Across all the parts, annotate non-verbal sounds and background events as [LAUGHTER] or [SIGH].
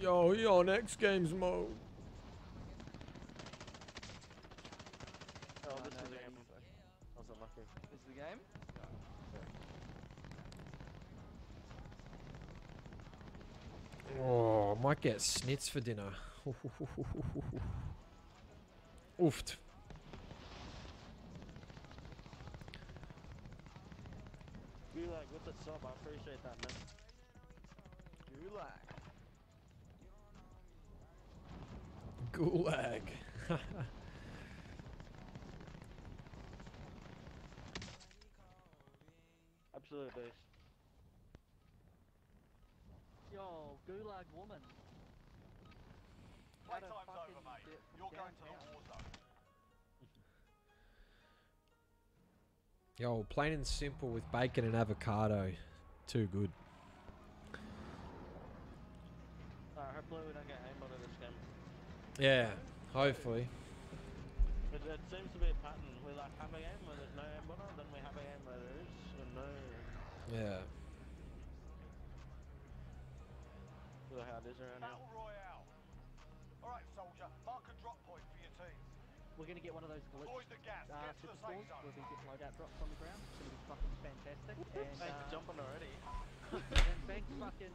Yo, he on X Games mode. Oh, Oh, this no, is the yeah, game. you- I was unlucky. This is the game? Oh, might get snits for dinner. [LAUGHS] Oofed. Gulag with the sub, I appreciate that, man. Gulag. Gulag. [LAUGHS] Absolute beast. Yo, Gulag woman. Had a Playtime's fucking over, mate. You're going to the downtown. war zone. Yo, plain and simple with bacon and avocado. Too good. Alright, hopefully we don't get aimbot in this game. Yeah, hopefully. It, it seems to be a pattern. We like have a game where there's no aimbot, then we have a game where there is, and no. Yeah. Look how it is around here. Battle Royale. Alright, soldier. Mark a drop point for your team. We're gonna get one of those glitch Avoid the gas. uh, Get to super the spawns safe zone. where we get loadout drops on the ground. It's gonna be fucking fantastic. And, Thanks uh, for jumping already. and Banks fucking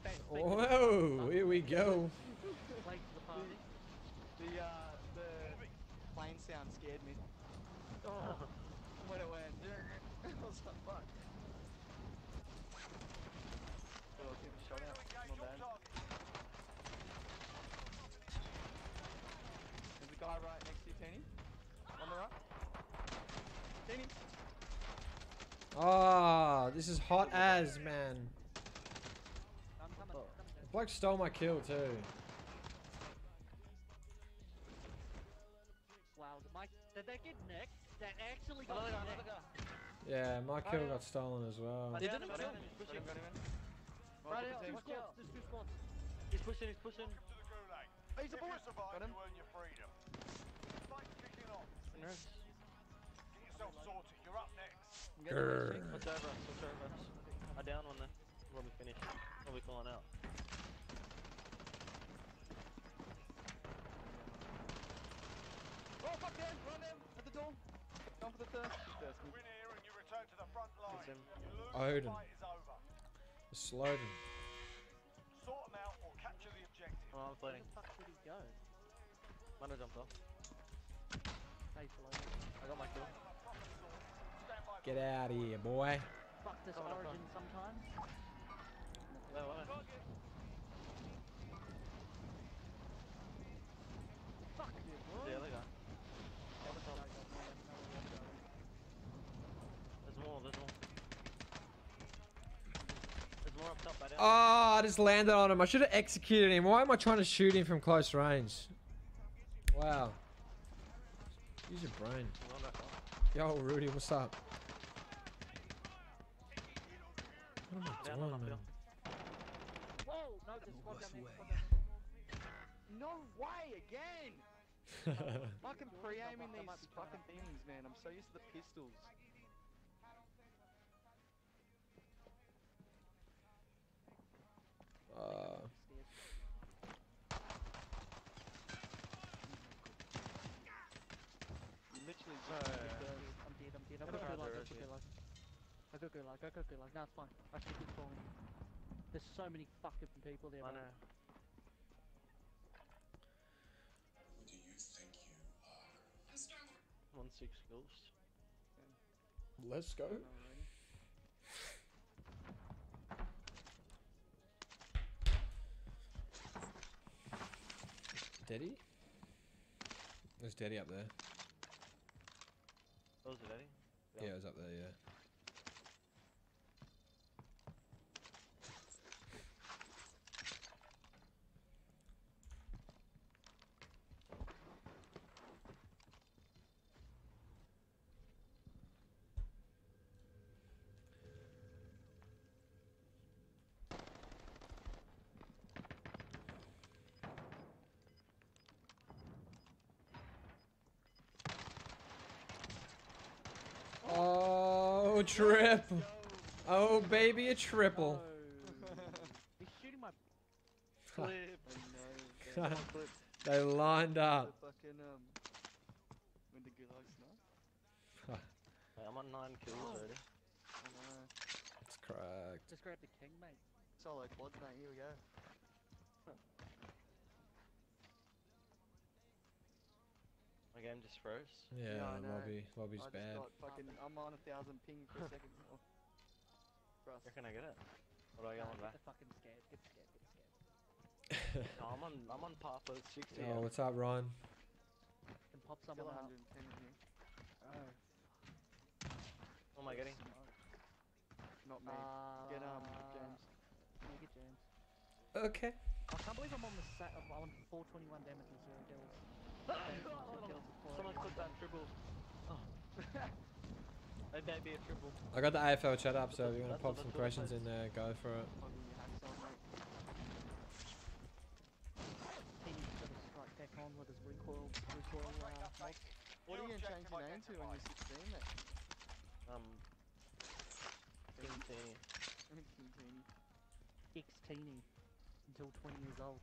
Banks, Whoa, here we go. [LAUGHS] late to the party. The, uh, the plane sound scared me. Oh, [LAUGHS] when it went. I was like, fuck. Oh, keep a shot out. Engage Not bad. There's a guy right next to you, Teeny. On the right. Teeny. Ah, this is hot as, man. I'm coming. I'm coming. Bloke stole my kill too. Did that get nicked? That actually got another nicked. guy. Yeah, my kill yeah. got stolen as well. Got Did him, it? got him, he's Got pushing. him, got him in. Right two squads, there's two squads. He's pushing, he's pushing. To. Oh, he's a if bullet. Got him. you earn your freedom. Fight's kicking off. Nurse. Get yourself sorted. You're up next. I'm getting the Grr. Switch over, switch over. I down one there. When we finish. When calling out. Oh, fuck them! Run them! At the door! Going for the thirst. Thirst. Win here and you return to the front line. Him. You lose, Odin. the fight is over. Slowed him. Sort them out or capture the objective. Oh, I'm Where floating. the fuck did he go? Mana jumped off. Hey, Flo. I got my kill. Get out of here, boy. Fuck this Come origin sometimes. Wait, wait. Fuck The other guy. There's more, there's more. There's more up top, I down. Ah, I just landed on him. I should have executed him. Why am I trying to shoot him from close range? Wow. Use your brain. He's not that far. Yo, Rudy, what's up? What am I Down doing, uphill. man? Whoa! No, there's squad down there. squad down No way again! [LAUGHS] Fucking pre-aiming these fucking up for you. things, man. I'm so used to the pistols. Literally I'm dead. I got trying gulag, I got you. gulag. I got gulag, I got it's fine. I should keep falling. There's so many fucking people there. I know. Do you think you are? One six ghost. let's go. Daddy? There's Daddy up there. Oh, that was it, Eddie? Yeah, it was up there, yeah. Trip! Oh, baby, a triple. Oh. He's shooting my. Clip. Yeah, they lined up. fucking um. With the gulag snipe. Hey, I'm on nine kills already. It's cracked. Just grab the king, mate. Solo quads, mate. Here we go. Game just froze. Yeah, I know. lobby, lobby's I just bad. got fucking. I'm on a thousand ping for a [LAUGHS] second. now. Trust. Where can I get it? What do I Nah, go on get back? the fucking scared. Get scared. Get scared. [LAUGHS] No, I'm on I'm on par for 60. Oh, what's up, Ron? Can pop someone out. 110 in here. Oh. What am I getting? Not me. Uh, Get um James. Yeah, get James. Okay. I can't believe I'm on the sa- I'm on 421 damage and zero kills. James on two kills and four Someone click that triple. Oh. [LAUGHS] That may be a triple. I got the AFL chat up, so if you want to pop some that's what it questions in there, go for it. I'll give you hacks on, mate. He's got a strike back on with his recoil, recoil uh. What are you gonna change your name to when you're 16 then? Um. King Teeny. King Teeny. X-teeny until 20 years old.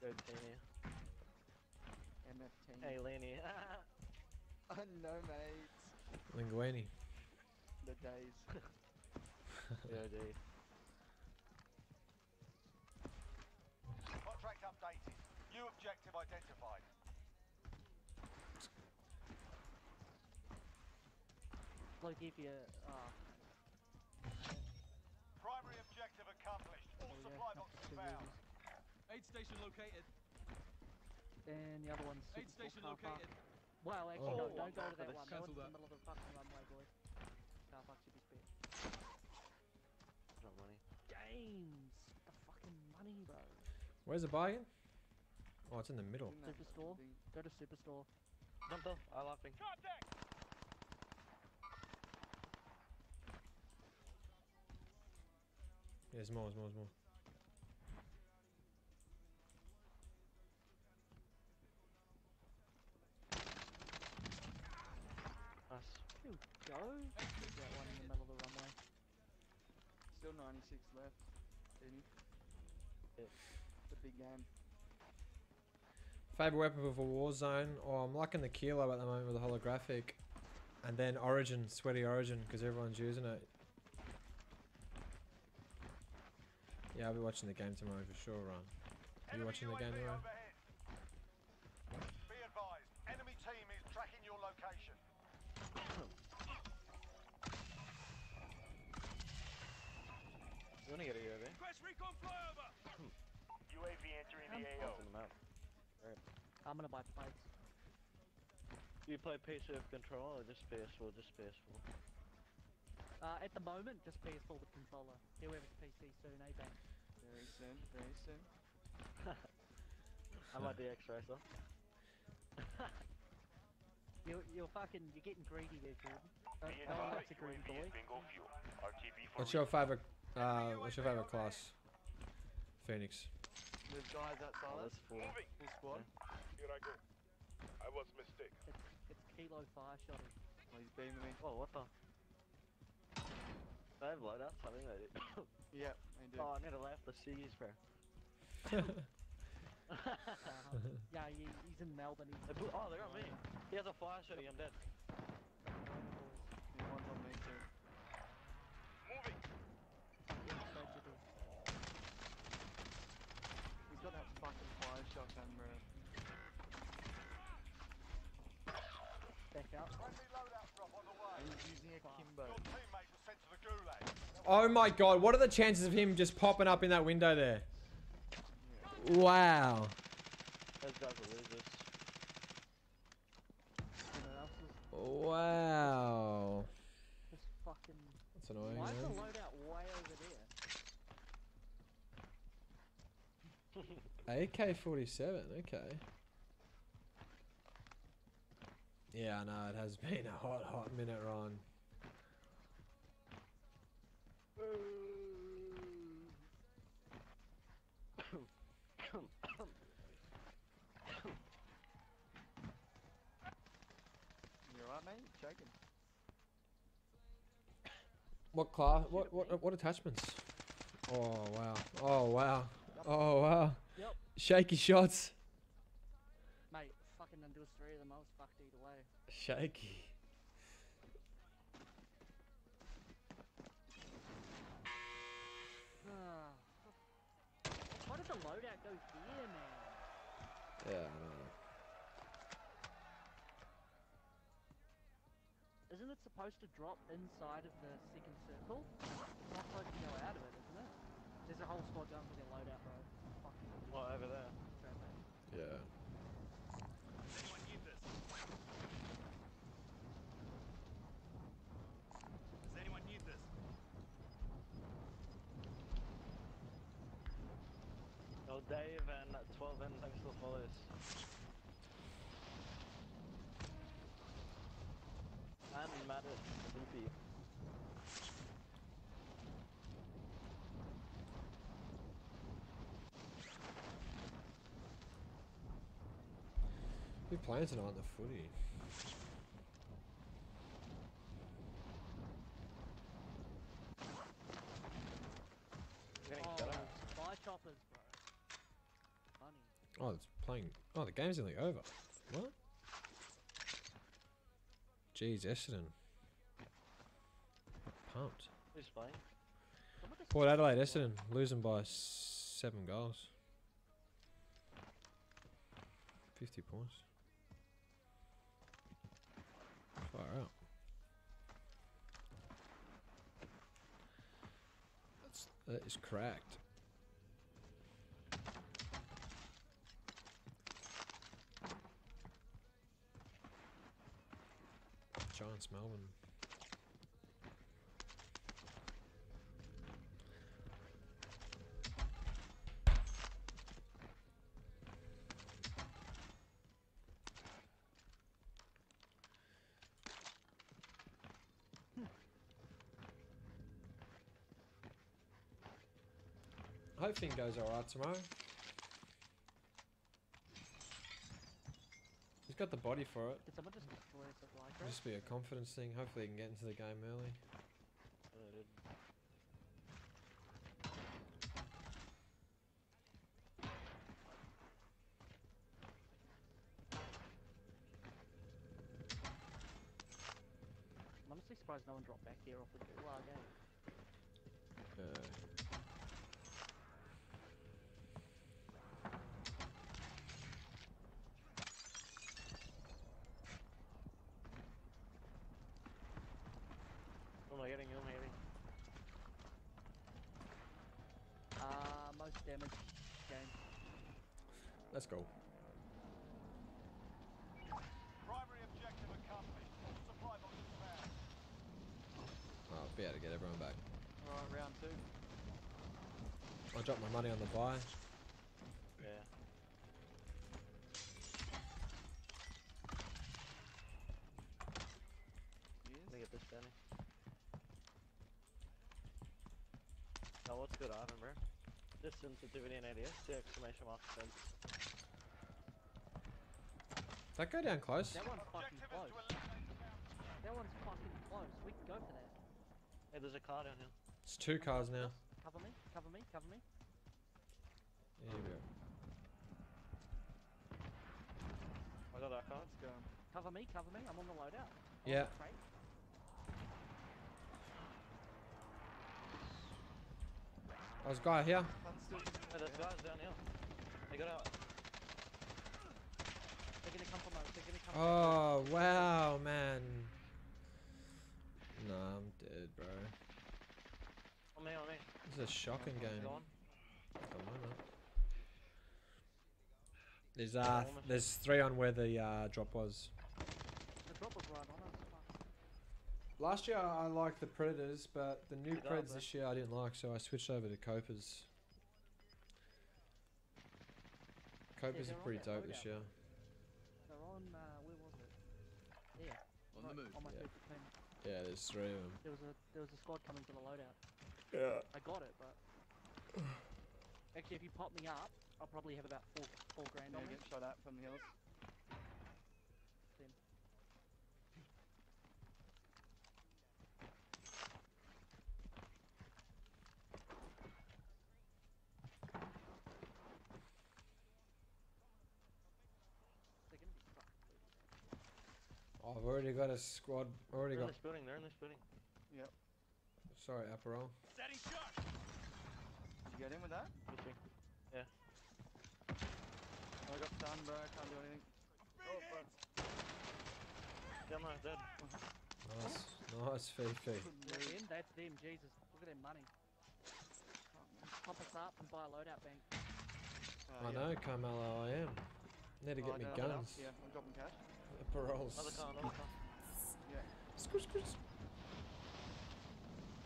Go Teeny. MF Teeny. Hey Lenny. [LAUGHS] I know, mate. Linguini. The days. [LAUGHS] [LAUGHS] yeah, dude. Contract updated. New objective identified. Like if you, uh, Primary objective accomplished. All there we supply that's boxes found. Losers. Aid station located. And the other one's Aid station car park. located. Well, oh. actually, Oh. no, don't go to that Cancel one. Go into the that. middle of the fucking runway, boys. Car park should be spare. Not money. James! The fucking money, bro. Where's the buy again? Oh, it's in the middle. Isn't that Superstore? thing? Go to Superstore. Jump off. I'm laughing. Yeah, there's more, there's more, there's more. Nice. Here we go. There's that one in the middle of the runway. Still 96 left. Teeny. Yep. It's a big game. Favorite weapon for Warzone? Oh, I'm liking the Kilo at the moment with the holographic. And then Origin, Sweaty Origin, because everyone's using it. Yeah, I'll be watching the game tomorrow for sure, Ron. Are you watching the game UAV tomorrow? overhead. Be advised, enemy team is tracking your location. You wanna get UAV? Request recon flyover. UAV entering the Open them out. I'm gonna buy plates. Do you play PC with controller or just PS4? Just PS4. Uh, at the moment, just PS4 with controller. Whoever's PC soon, eh, bang. Very soon. Very soon. [LAUGHS] I might be X-Racer. [LAUGHS] You're, you're fucking, you're getting greedy there, Jordan. Don't, Be don't advised, that's a greedy UAV boy. is bingo fuel. RTB for What's your favorite? Uh, what's your favorite class? Phoenix. There's guys Oh, outside us. that's four. Full squad. Here I go. I was mistaken. It's, it's Kilo Fire Shotty. Oh, he's beaming me. Oh, what the? They have loadouts, I think they do. [COUGHS] Yep, they do. oh, I need to laugh the C's, bro. Uh, [LAUGHS] [LAUGHS] yeah, he, he's in Melbourne. He's They put- oh, they're on me. He has a fire shotty, I'm dead. Yeah, one's on me too. Moving. Tragedy. He's got that fucking fire shotgun, bro. Back out. Friendly loadout drop on the way. And he's using a Kimbo. Your teammate was sent to the Oh my god, what are the chances of him just popping up in that window there? Wow. Those guys are losers. Anyone else is Wow. fucking. That's annoying, Why is the loadout way over there? AK-47, okay. Yeah, I know, it has [LAUGHS] been a hot, hot minute, Ron. [COUGHS] You alright, mate? Choking. What class? What what what attachments? Oh wow! Oh wow! Oh wow! Yep. Shaky shots. Mate, fucking done do us three of them. I was fucked either way. Shaky. Ah. [SIGHS] Why did the loadout go here, man? Yeah, I know. Isn't it supposed to drop inside of the second circle? It's not supposed to go out of it, isn't it? There's a whole squad going for their loadout, bro. Fucking What, over there? Yeah. Does anyone need this? Does anyone need this? Oh, Dave and 12 and thanks for the follows. And at Sleepy. Who playing tonight? The footy. Getting Oh, better. spy choppers, bro. Funny. Oh, it's playing. Oh, the game's nearly over. What? Jeez, Essendon. Pumped. Who's playing? Port Adelaide, Essendon losing by seven goals. 50 points. Far out. That's, that is cracked. Giants, Melbourne. Hope thing goes alright tomorrow. Got the body for it. Did someone just destroy a supply crate? just be a confidence thing. Hopefully, he can get into the game early. Oh, dude. I'm honestly surprised no one dropped back here off the Gulag game. Uh, Who am I getting? Who am I getting? Uh, most damage game. Let's go. Primary objective accomplished. Supply box is found. I'll be able to get everyone back. Alright, round two. I dropped my money on the buy. Yeah. Let me get this Danny. Oh, what's good item, bro? This sensitivity and ADS, the exclamation mark sense. That go down close. That one's fucking close. to eliminate the bounty. That one's fucking close. We can go for that. Hey, there's a car down here. It's two cars now. Cover me, cover me, cover me. Here we go. I got that car. Let's go. Cover me, cover me. I'm on the loadout. I'm Yeah. the crate. Oh, there's a guy here. Hunt's Hey, there's guys down here. They got out. They're gonna come from us. They're gonna come. Oh wow, man. Nah, I'm dead, bro. On me, on me. This is a shocking game. Go on. At the moment. There's uh, almost- there's three on where the uh, drop was. The drop was right on us. Last year I liked the Predators, but the new Good Preds bro. this year I didn't like, so I switched over to Copas. Copas they're pretty dope this year. They're on. Uh, where was it? There. On the move. On my Yeah. perfect thing. Yeah, there's three of them. There was a there was a squad coming to the loadout. Yeah. I got it, but [SIGHS] actually, if you pop me up, I'll probably have about four four grand Yeah, on me. get shot at from the hills. I've already got a squad. Already They're in got. this building, they're in this building. Yep. Sorry, Aperol. Steady shot. Did you get in with that? Pushing. I got stunned, bro. Can't do anything. Oh, fuck. Come on, dead. Nice, nice, Fifi. [LAUGHS] They're in, that's them, Jesus. Look at their money. Pop us up and buy a loadout bank. Uh, I yeah. know, Carmelo. I am. Need to Oh, get I me don't have enough. guns. Yeah, I'm dropping cash. Aperol's. Another car, another car. Squish, squish.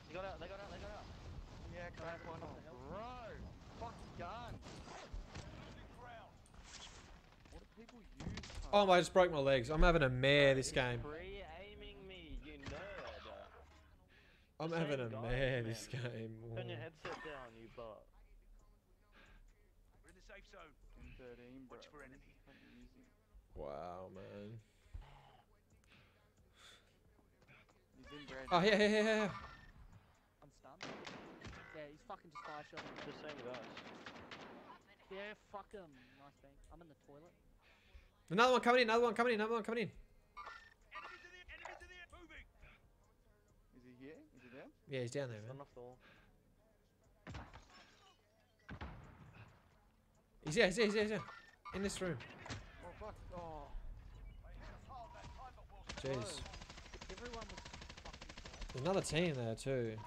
They got out, they got out, they got out. Yeah, crack one what off. the? Bro, fuck gun. What do people use? Tom? Oh, I just broke my legs. I'm having a mare this game. Pre-aiming me, you nerd. I'm the having a guy, mare man. this game. Turn your headset down, you butt. We're in the safe zone. M13, bro. Watch for enemy. Fucking using. Wow, man. He's in bread. Oh, yeah, yeah, yeah, yeah. I'm stunned. Yeah, he's fucking just fire shotting. me. Just same guys. Yeah, fuck him. Nice bank. I'm in the toilet. Another one coming in. Another one coming in. Another one coming in. Enemies in the enemies in the moving. Is he here? Is he there? Yeah, he's down there, man. off the wall. He's here. He's here. He's here. He's here. In this room. Fuck. Oh. They hit us hard that time, but we'll Jeez. Everyone was fucking There's another team there too.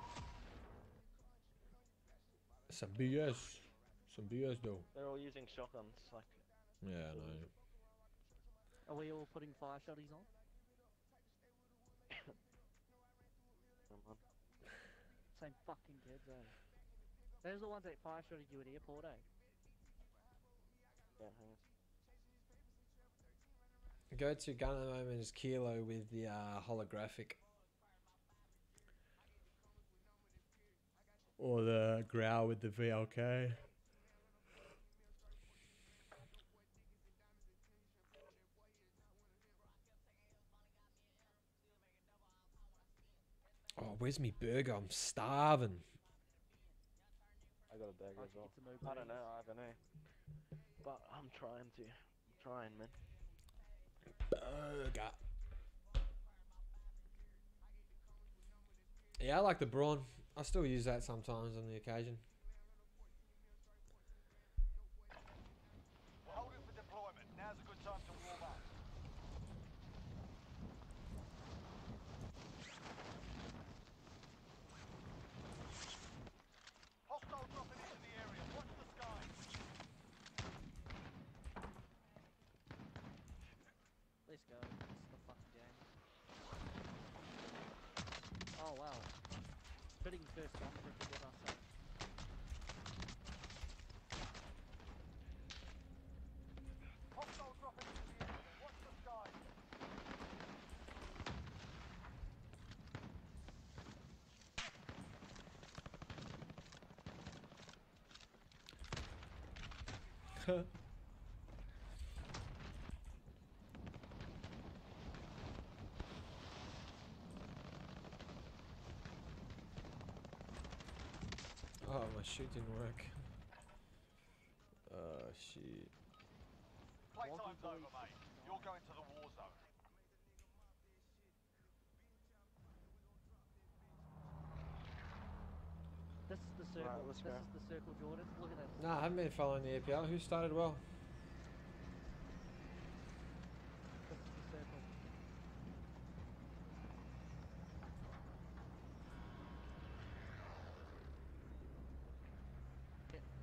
Some BS. Some BS though. They're all using shotguns, like. Yeah, I know. Are we all putting fire shotties on? Come [LAUGHS] on. Same fucking kids, eh? Those are the ones that fire shotted you at airport, eh? Yeah, hang on. Go to gun at the moment is Kilo with the uh, holographic. Or the Grau with the VLK. Oh, where's me burger? I'm starving. I got a burger as well. I don't know, I don't know. But I'm trying to. I'm trying, man. Burger. Yeah, I like the brawn. I still use that sometimes on the occasion. We're holding for deployment. Now's a good time to warm up. Hostile dropping into the area. Watch the skies. Let's go. This is the fucking game. Oh wow. First gun for it to. Hostile dropping into the area. Watch the. Oh, [LAUGHS] my shoot didn't work. Oh, shit. Playtime's over, mate. You're going to the war zone. This is the circle. let's this go. is the circle, Jordan. Look at this. Nah, I haven't been following the EPL. Who started well? This is the circle.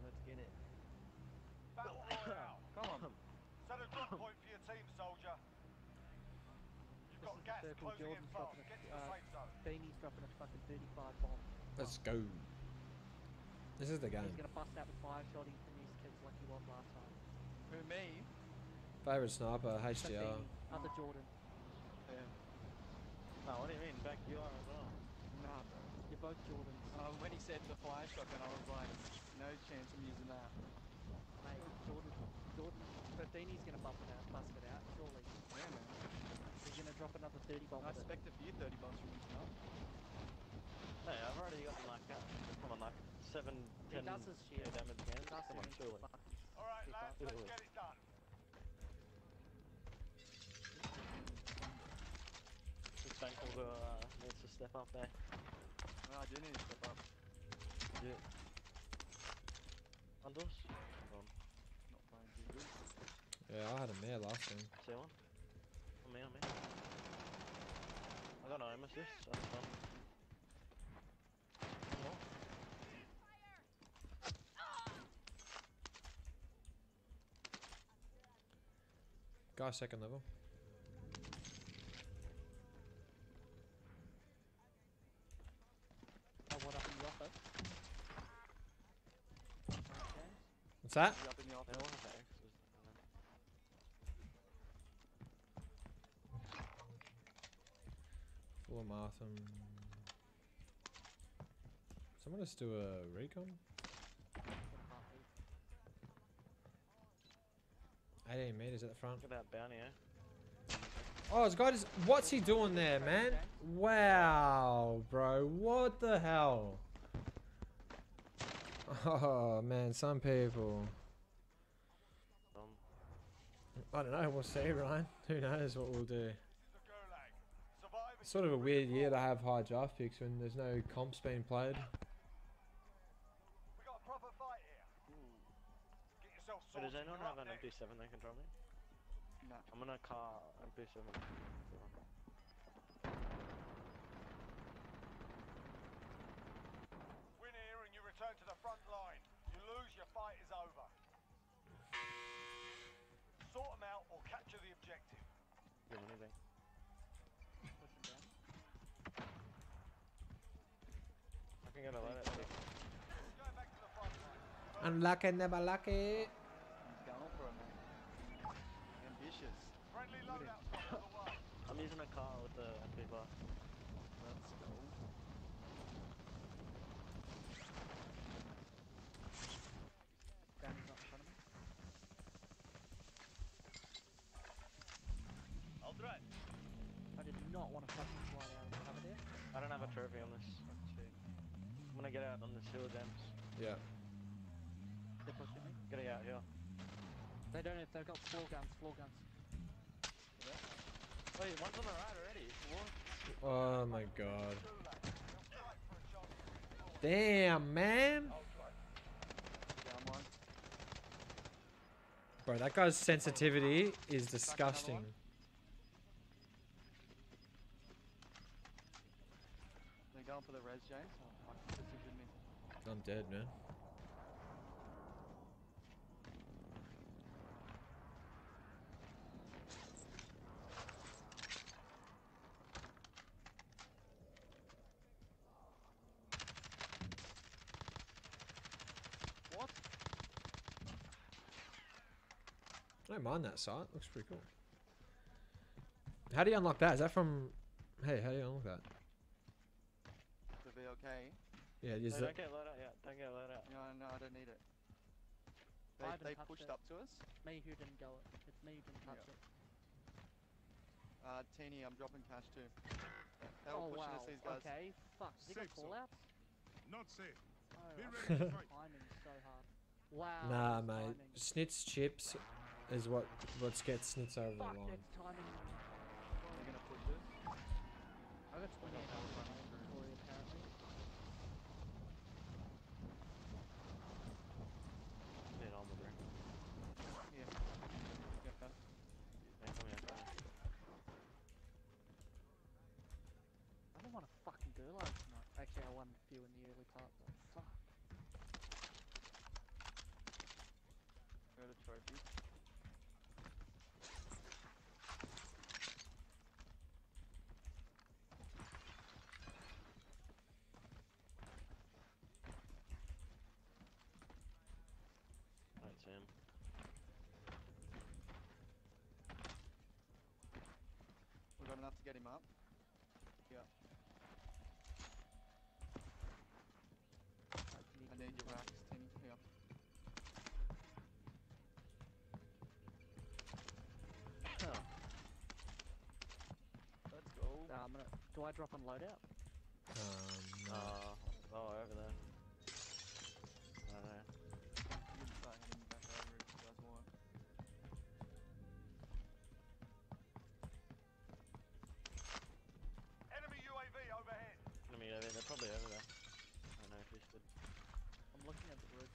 Let's get it. Battle Royale. Come on. Set a drop point for your team, soldier. You've This got is the gas circle. Jordan's dropping a Get uh, safe dropping a fucking 35 bomb. Let's go. This is the He's game. gonna bust out with fire shotting from these kids like he was last time. Who, me? Favorite sniper, Except HDR. Beanie, other Jordan. Yeah. No, what do you mean? Back you are as well. Nah, bro. You're both Jordans. Uh, when he said the fire shotgun, I was like, no chance I'm using that. Mate, Jordan, Jordan, but Beanie's gonna bump it out, bust it out, surely. Yeah, man. He's gonna drop another 30 bomb I with it. expect a few 30 bombs from you tonight. Hey, I've already got like, uh, come on, like, 7, 10 does his shit. damage cannons. Come on, surely. Alright, lads, let's get it done. Bank will go, uh, needs to step up there. No, I do need to step up. Yeah. Undos? Hold on. Not playing too good. Yeah, I had a mare last time. See one? On me, on me. I got no aim assist, that's fun. Guy second level. Oh, what up in the office? Okay. What's that? You up in the They office? all have their X's. Martham. Someone just do a recon? 18 meters at the front. Look at that bounty, eh? Oh, this guy just. What's he doing there, man? Wow, bro. What the hell? Oh, man. Some people. Um, I don't know. We'll see, Ryan. Who knows what we'll do. This is the Gulag. Survive It's sort of a weird year to have high draft picks when there's no comps being played. We got a proper fight here. Hmm. Get yourself so does anyone have an. MP7 they can drop me? No. I'm gonna car MP7. Win here and you return to the front line. You lose, your fight is over. Sort them out or capture the objective. Give anything. Pushing down. I can get a load out Going back to the front line. Unlucky, never lucky. He's going for it, mate. Ambitious. Friendly loadout drop on the way. I'm using a car with the MP5. Let's go. Bounty's not in front of me. I'll drive. I did not want to fucking slide out of the cover there. I don't have a trophy on this. I'm gonna get out on the hill, James. Yeah. They're pushing me. Get it out here. They don't have, they've got floor guns, floor guns. Wait, one's on the right already. What? Oh my god. Gulag. They'll fight for a chance to redeploy. Damn, man. Bro, that guy's sensitivity is disgusting. They're going for the res, James. Oh, fuck. Precision me. I'm dead, man. What? I don't mind that site. Looks pretty cool. How do you unlock that? Is that from? Hey, how do you unlock that? To be okay. Yeah, is No, that? don't get load out yet. Don't get load out. No, no, I don't need it. I They, they pushed it. up to us. Me who didn't go it. It's me who didn't touch Yeah. it. Uh, Teeny, I'm dropping cash too. They were oh pushing wow. us, these guys. Okay. Fuck. Has he got Safe zone. Not safe. Oh, Be ready to fight. timing so hard. Wow. Nah, that's mate. timing. Snitz chips is what what gets snits over the Fuck, line. that's timing. They're gonna push us. I got 28 hours on my inventory apparently. Need armor, bro. Yeah. Yeah. Hey, come here. come here. I don't want to fucking go like tonight. Actually, I won a few in the early part, but fuck. Got a trophy. Right, Sam. We got enough to get him up. Do I drop on loadout? Um, no. Uh, oh, over there. I don't know. Enemy UAV overhead. Enemy UAV, they're probably over there. I don't know if they should. I'm looking at the roof.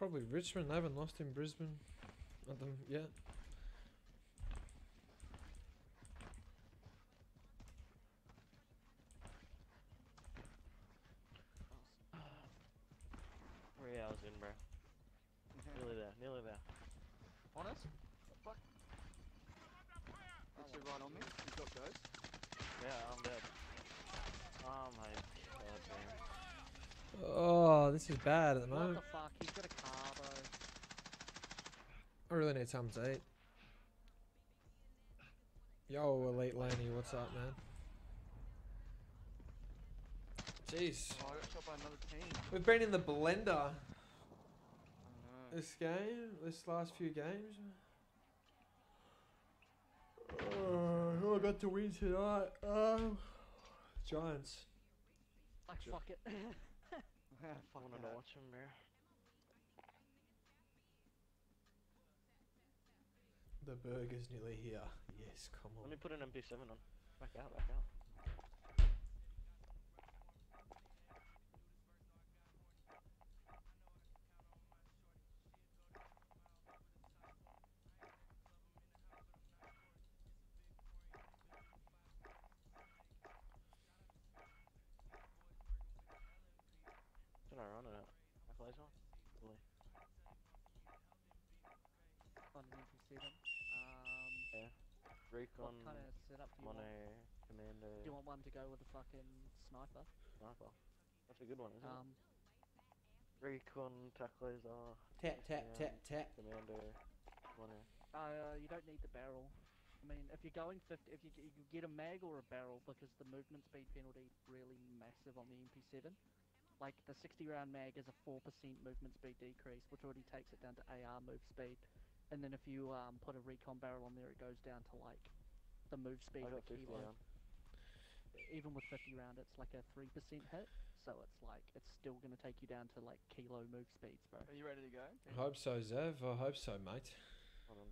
Probably Richmond. They haven't lost in Brisbane at them yet. Three hours in, bro. Mm-hmm. Nearly there, nearly there. Honest? The fuck? Literally right on me. You got ghost? Yeah, I'm dead. Oh my god, man. Oh, this is bad at the moment. the fuck? He's got a car though. I really need something to eat. Yo, Elite Laney, what's up, man? Jeez. Oh, I got shot by another team. We've been in the blender this game, this last few games. Uh, who I got to win tonight? Um, Giants. Like fuck it. [LAUGHS] I that. to watch him, bro. The burger's nearly here. Yes, come on. Let me put an MP7 on. Back out, back out. Should I run it out? My clothes on? Really? On an MP7. Um, Yeah. Recon, what kind of setup do you want? Mono, Commando, Do you want one to go with a fucking sniper? Sniper. That's a good one, isn't it? Um, Recon, tac laser, Tap, tap, tap, tap. Commando, Mono. uh, you don't need the barrel. I mean, if you're going 50, if you, you get a mag or a barrel because the movement speed penalty is really massive on the MP7. Like the 60 round mag is a 4% movement speed decrease, which already takes it down to AR move speed. And then if you um, put a recon barrel on there, it goes down to like the move speed of per got 50 kilo. Even with 50 round, it's like a 3% hit. So it's like it's still gonna take you down to like kilo move speeds, bro. Are you ready to go? I hope so, Zev. I hope so, mate. Hold on.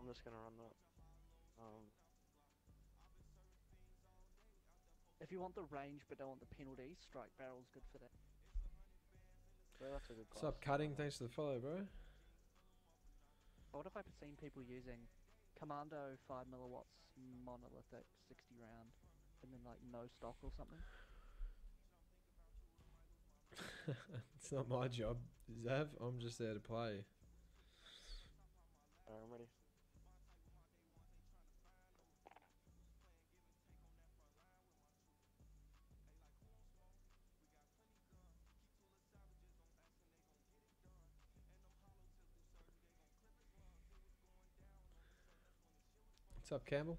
I'm just gonna run that. Um, If you want the range but don't want the penalty, strike barrel's good for that. yeah, that's a good What's up, cutting? Thanks for the follow, bro. What if I've seen people using Commando 5 milliwatts monolithic 60 round and then like no stock or something? [LAUGHS] it's not my job, Zev. I'm just there to play. Alright, I'm ready. What's up, Campbell?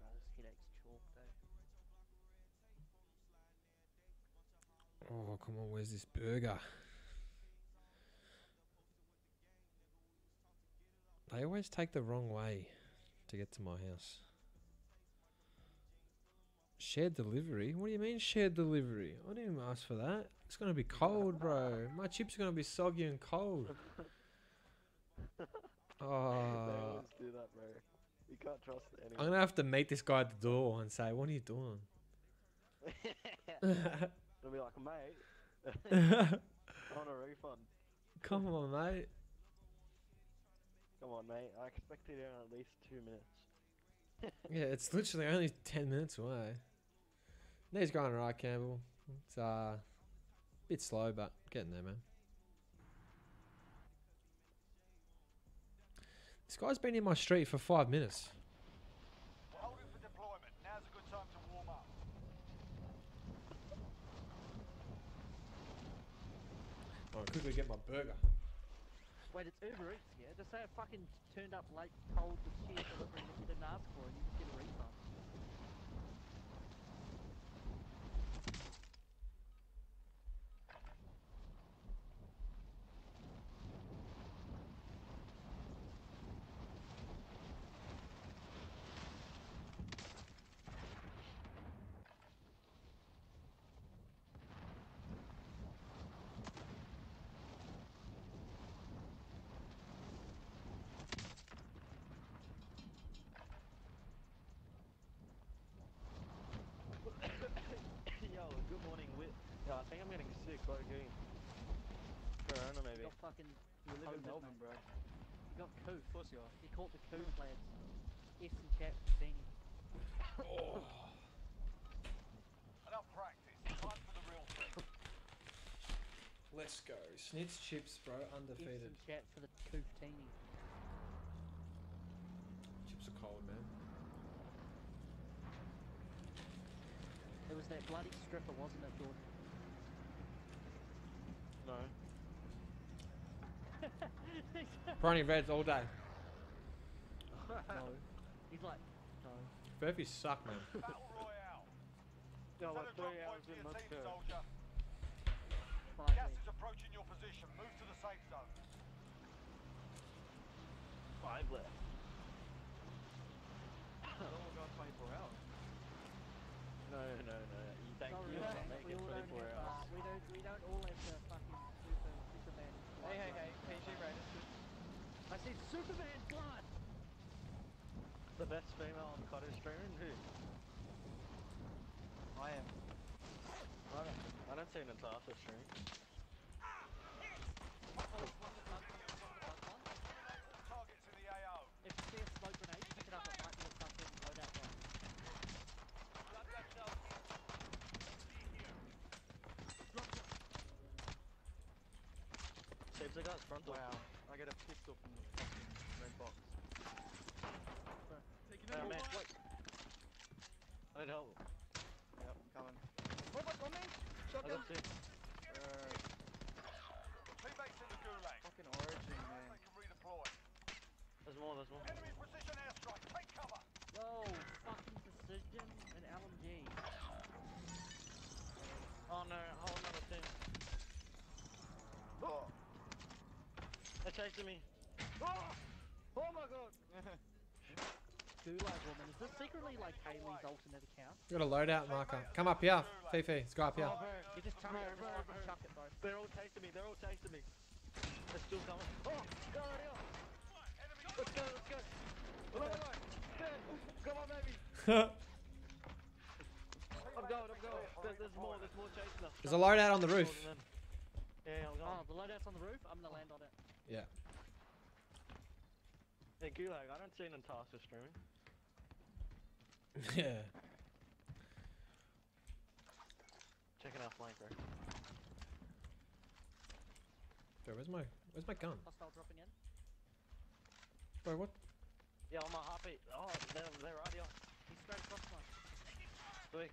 This headache's chalk though. Oh, come on. Where's this burger? They always take the wrong way to get to my house. Shared delivery? What do you mean shared delivery? I didn't ask for that. It's gonna be cold, bro. My chips are gonna be soggy and cold. [LAUGHS] [LAUGHS] Oh, always do that, bro. You can't trust I'm gonna have to meet this guy at the door and say, "What are you doing?" [LAUGHS] [LAUGHS] They'll be like, mate, I want a refund. Come on, mate. Come on, mate. I expect you in at least two minutes. Yeah, it's literally only ten minutes away. Knee's going alright, Campbell. It's uh, bit slow, but getting there, man. This guy's been in my street for five minutes. We're holding for deployment. Now's a good time to warm up. Oh, I'll quickly get my burger. Wait, it's Uber Eats, yeah? Just say it fucking turned up late, cold, with shit delivery didn't ask for and you just get a refund. Low key. Corona You maybe. got fucking. You live in Melbourne, bro. You got Coop. Of course you are. He caught the Coop mm. lads. Eastern chat thing. [COUGHS] Enough practice. Time for the real thing. Let's go. Schnitz chips, bro. Undefeated. Eastern chat for the Coop teeny. Chips are cold, man. It was that bloody stripper, wasn't it, Jordan? No. Brony Reds all day. no. [LAUGHS] He's like, no. Burpees suck, man. Battle Royale. No, like a drop three point hours for in your team, Moscow. soldier. Gas is approaching your position. Move to the safe zone. Five left. Oh my god, 24 hours. No, no, no. You thank Sorry, you. we I'll don't- make we it all don't 24 have, hours. uh, we don't, we don't all have the fucking super, Superman. Hey, blood hey, right? hey, PG Raiders. I said Superman blood! The best female on cottage streaming? Who? I am. I don't, I don't see Natasha stream. Targets in the AO. If you see a smoke grenade, pick it up, it might be a fucking loadout one. Saves the guy's front door. Wow. I get a pistol from the fucking red box. Hey, man, wait. I need help. Yep, coming. My god, man! I Shotgun! got two. Teammates in the gulag. fucking origin, man. They can redeploy. There's more, there's more. Enemy precision airstrike. Take cover. Yo, fucking precision and LMG. Oh no, whole another team. Oh! They're chasing me. Oh! My god! Gulag woman. Is this secretly like Haley's alternate account? Got a loadout marker. Come up here, Fifi. Let's go up here. Oh. You just chuck it, just bro, fucking chuck it, bro. They're all chasing me, they're all chasing me. They're still coming. Oh, go, go. Let's go, let's go. Come on, come on, baby. [LAUGHS] I'm going, I'm going. There's, there's more, there's more chasing us. There's a loadout on the roof. Yeah, I'm Oh, the loadout's on the roof? I'm gonna land on it. Yeah. Hey, Gulag, I don't see Natasha streaming. [LAUGHS] Yeah. Checking our flank, bro. Bro, where's my where's my gun? Hostile dropping in. Bro, what? Yeah, on my heartbeat. Oh, they're, they're right here. He's straight across one. Sweet.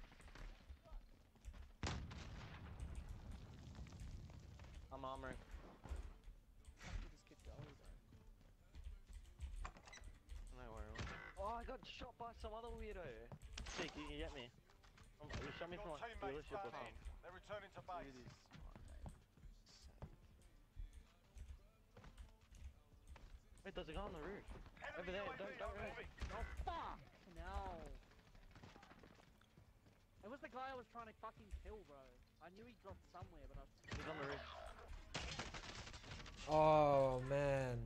I'm armoring. Fuck, you just kept going, bro. No worry. Oh, I got shot by some other weirdo. Seek, you can get me. Um, you shot me Your from like teammates dealership or down something. They're returning to base. this. Wait, there's a guy on the roof. Over there, don't, don't run. Oh, fuck! No. It was the guy I was trying to fucking kill, bro. I knew he dropped somewhere, but I... He's on the roof. Oh man.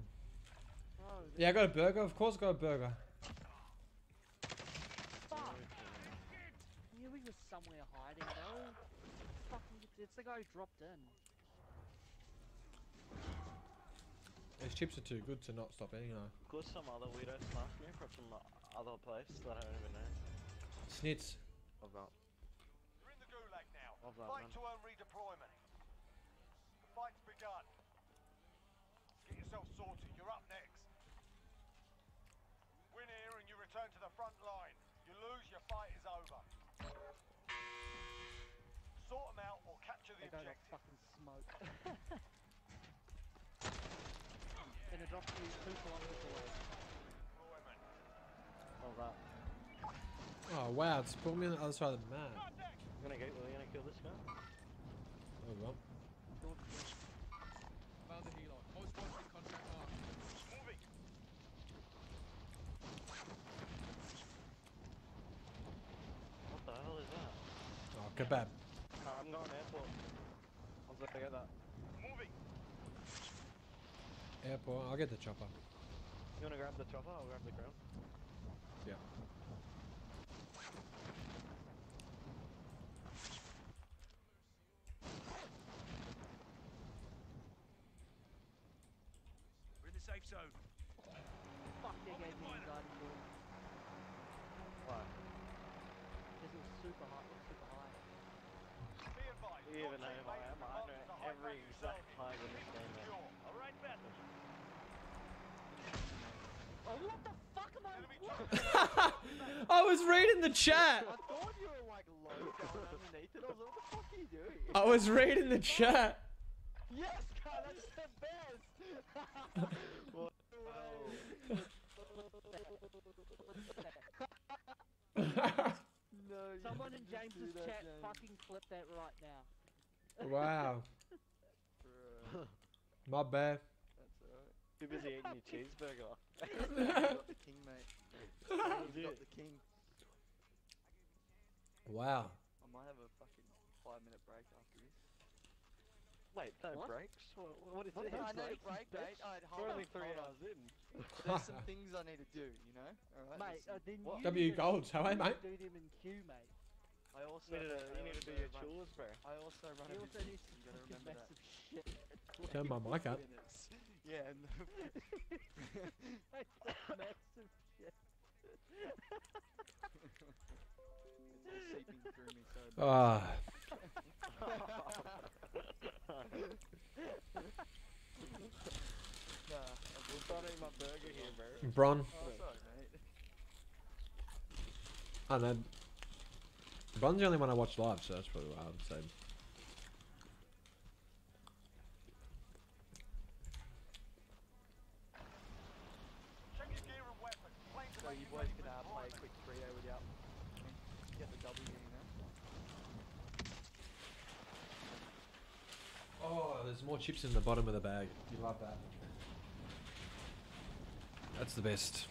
Oh, Yeah, I got a burger. Of course, I got a burger. fuck! I knew he was somewhere hiding, though. It's fucking... It's the guy who dropped in. These chips are too good to not stop eating. though. Of course, some other weirdo smashed me from some other place that I don't even know. Schnitz. Of that. You're in the gulag now. Of that, Fight man. to earn redeployment. The fight's begun. Get yourself sorted. You're up next. Win here and you return to the front line. You lose, your fight is over. Sort them out or capture the That guy got fucking smoked. [LAUGHS] Gonna drop you two kilometers away. Oh, Deployment. Of. Oh wow, it's put me on the other side of the map. You gonna get, you gonna kill this guy? Oh well. Found the helo. Most wanted contract marked. Moving. What the hell is that? Oh kebab. I get that. Moving. Airport. I'll get the chopper. You wanna grab the chopper? I'll grab the ground. Yeah. We're in the safe zone. Fuck, they gave me the guiding board. Why? Because it super high. Super high. Be advised. Even though I am high every exact target. time in this game. man. All right, Beth. Oh, what the fuck am I? [LAUGHS] I was reading the chat. I thought you were like low down underneath it. I was like, what the fuck are you doing? I was reading the chat. Yes, God, that's the best. [LAUGHS] what? [LAUGHS] No, Someone in didn't do James's that, chat James. fucking clip that right now. wow. Bruh, My bad. That's alright. Too busy eating your cheeseburger. [LAUGHS] [LAUGHS] You got the king, mate. You got the king. Wow. I might have a fucking five minute break after this. Wait, no What? breaks? What, what is What? this? I need a breaks, break, bitch? mate. Alright, We're hold only on, three hold on. hours in. There's some things I need to do, you know? Alright. Mate, uh, then What? you W need to- golds, how are you, you mate? Do them in queue, mate. I also You need to, you need to do your run- chores, bro. I also run You a also business. You gotta remember that. shit. [LAUGHS] Turn my mic up. [LAUGHS] Yeah, and [LAUGHS] massive shit. it's seeping through me so. Ah. Nah, I'm I'm trying to eat my burger here, bro. Bron. Oh, sorry, mate. I know. Bron's the only one I watch live, so that's probably what I would say. Oh, there's more chips in the bottom of the bag. You love that. That's the best.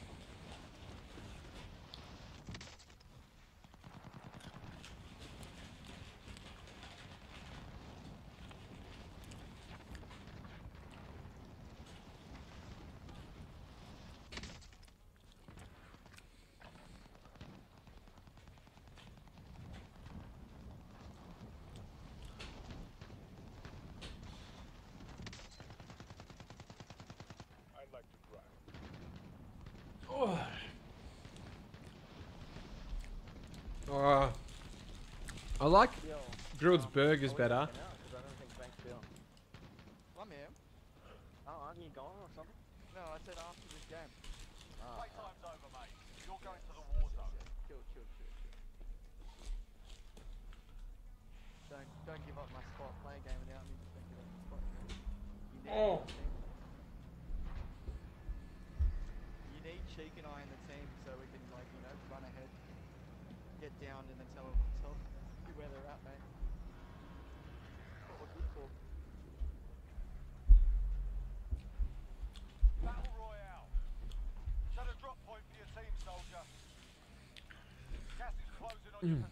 I'd like to try. Oh. Uh, I like Yo, Grilled um, burgers are we better. working out? 'Cause I Frank's down. I'm here. Oh, aren't you gone or something? No, I said after this game. Playtime's over, mate. You're going to the war zone. Chill, chill, chill, chill. Don't, don't give up my spot. Play a game without me. Just don't give up my spot. You. You need Cheek and I in the team so we can like you know run ahead, get down, you where they're at, mate. That's what we're good for. Battle Royale. Set a drop point for your team, soldier. Gas is closing on your position. Suggest you get Um,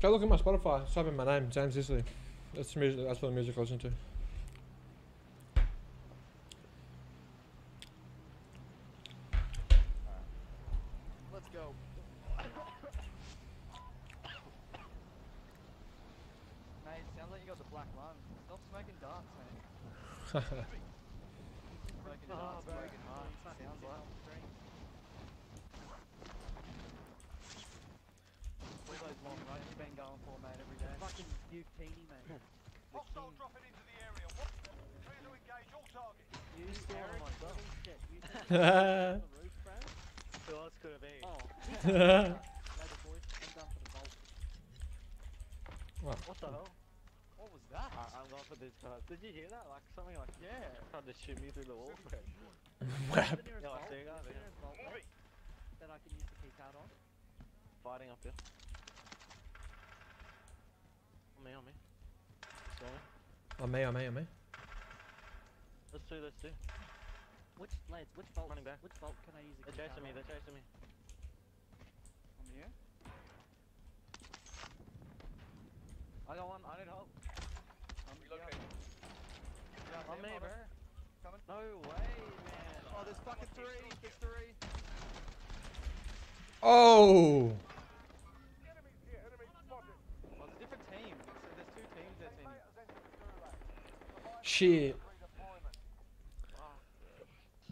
go look at my Spotify. Type in my name, James Sicily. That's the music. That's what the music I listen to. Let's go. mate, sounds like you got the black lung. Stop smoking darts, mate. smoking darts, bro. smoking heart. Sounds like. All those long runs you've been going for, mate, every day. Fucking Bukini, mate. Hostile dropping into the area. What? Clear to engage all targets. You staring Eric, at myself. holy shit. You think on the roof, bro? Who else could it be? Oh. Later, boys. I'm done for the vault. What the hell? What was that? I, I'm going for this guy. Did you hear that? Like something like Yeah. tried to shoot me through the wall, nearest Yeah, I see that, that I can use the key card on. Fighting up here. On me, on me. On me, on me, on me. Let's do, let's do. Which lads? Which vault? Running back. Which vault can I use a They're key card chasing me, they're chasing me. I'm here. I got one, I need help. I'm Relocating. Yeah, yeah, On me, hold bro. Coming. No way, man. Oh, there's fucking three. There's three. Oh. Enemy here. Enemy spotted. Oh, there's different teams. So there's two teams there, team. Mate has entered the gulag. Shit. Redeployment.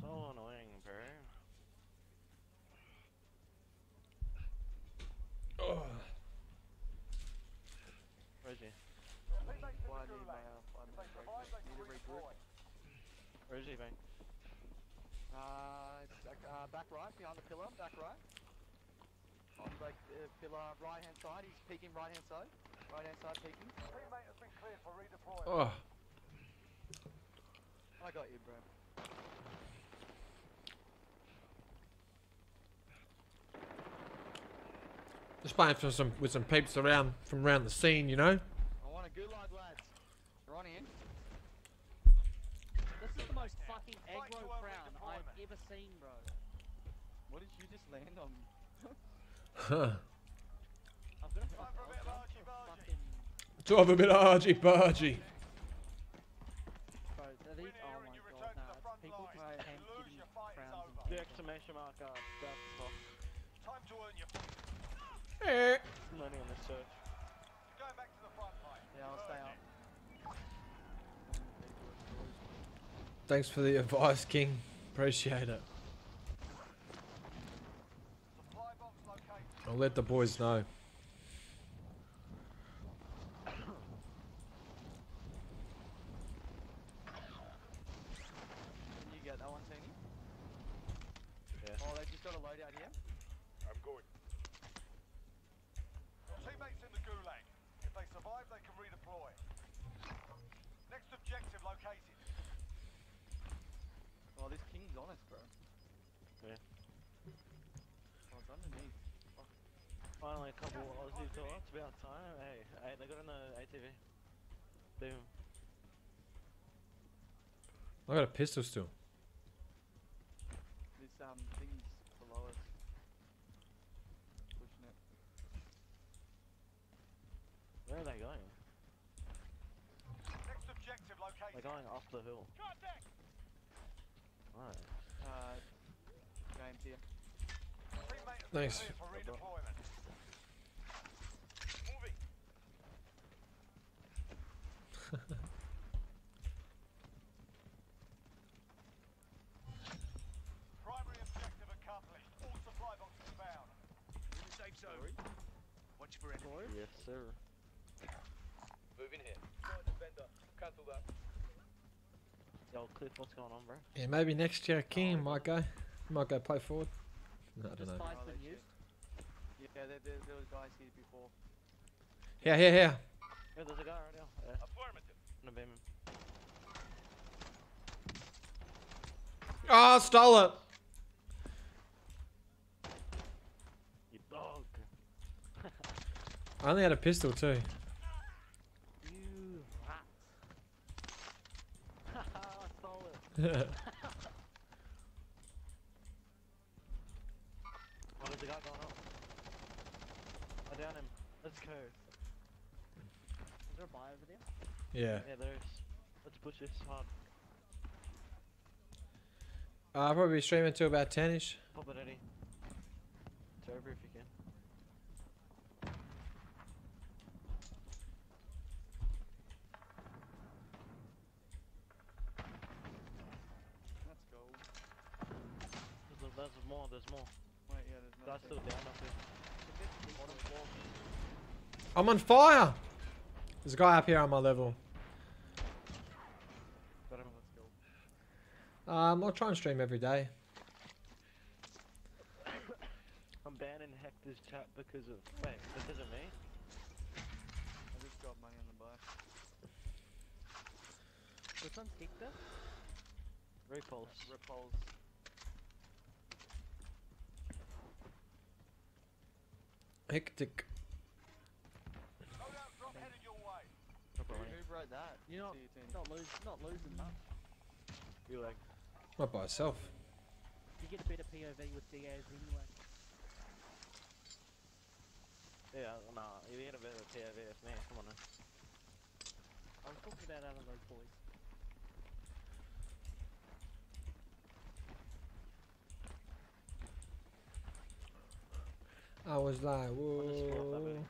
So annoying, bro. Where is he? Teammates in Why the need my gulag. uh, five If they minute break? survive, they Need can to regroup. redeploy. Where is he, mate? Uh, back, uh, back right, behind the pillar, back right. On the uh, pillar right hand side, he's peeking right hand side. Right hand side peeking. Teammate has been cleared for redeployment. Oh. I got you, bro. Just playing for some with some peeps around from around the scene, you know. I want a gulag, lads. You're on in. This is the most fucking Fight aggro crown I've ever seen, bro. What did you just land on? Huh. I've got a Time fuck, for a bit of I've got a argy-bargy. fucking a bit of argy bargy. bro. Are these, here oh my god, return nah, the people line. just If can't you lose, getting your fight is crowns over. and The exclamation mark, uh, that's the top. Time to earn your Eh. Money on the search. Going back to the front line. Yeah, I'll stay Earned up. it. Thanks for the [LAUGHS] advice, King. Appreciate it. I'll let the boys know. Can you get that one, Tini? Yeah. Oh, they just got a loadout here. I'm going. Your teammates in the gulag. If they survive, they can redeploy. Next objective located. Oh, this king's on us, bro. Yeah. Oh, it's underneath. Finally, a couple Aussie thoughts about time. Hey, hey, they got an uh, ATV. Boom. I got a pistol still. This um thing's below us. Pushing it. Where are they going? Next objective located. They're going up the hill. Contact. Right. Uh, James here. Teammate has been Nice. cleared for redeployment. Moving. Primary objective accomplished. All supply boxes found. In the safe zone. Watch for enemies. Yes, sir. Moving here. Join the vendor. Cancel that. Yo, Cliff, what's going on, bro? Yeah, maybe next year King might go. Might go play forward. No, I don't know. fight's been they used. Yeah, there, there, there was guys here before. Here, here, here. Yeah, there's a guy right now. Yeah, Affirmative. gonna beam him. Oh, stole it. You dog. [LAUGHS] I only had a pistol too. I stole it. There's a guy going up. I down him. Let's go. Is there a buy over there? yeah. Yeah, there's. Let's push this hard. Uh, I'll probably be streaming till about 10 ish. Pop it, Eddie. It's over if you can. Let's go. There's, there's more, there's more. Wait, yeah, there's no. Guy's still down up here. Bottom floor. I'm on fire! There's a guy up here on my level. Got him. Let's go. Um, I'll try and stream every day. [COUGHS] I'm banning Hector's chat because of. Wait, because of me? I just got money on the buy. Which one's Hector? Repulse. Repulse. Hectic. Loadout drop headed your way. Drop Who, a link. who wrote that? You're not, See you, Tini. not, lose, not losing much. You like. Not by itself. You get a better POV with Diaz anyway. Yeah, nah, you get a bit of a POV with me, come on now. I was talking about out of those boys. I was like, just scroll that whoa. Moving.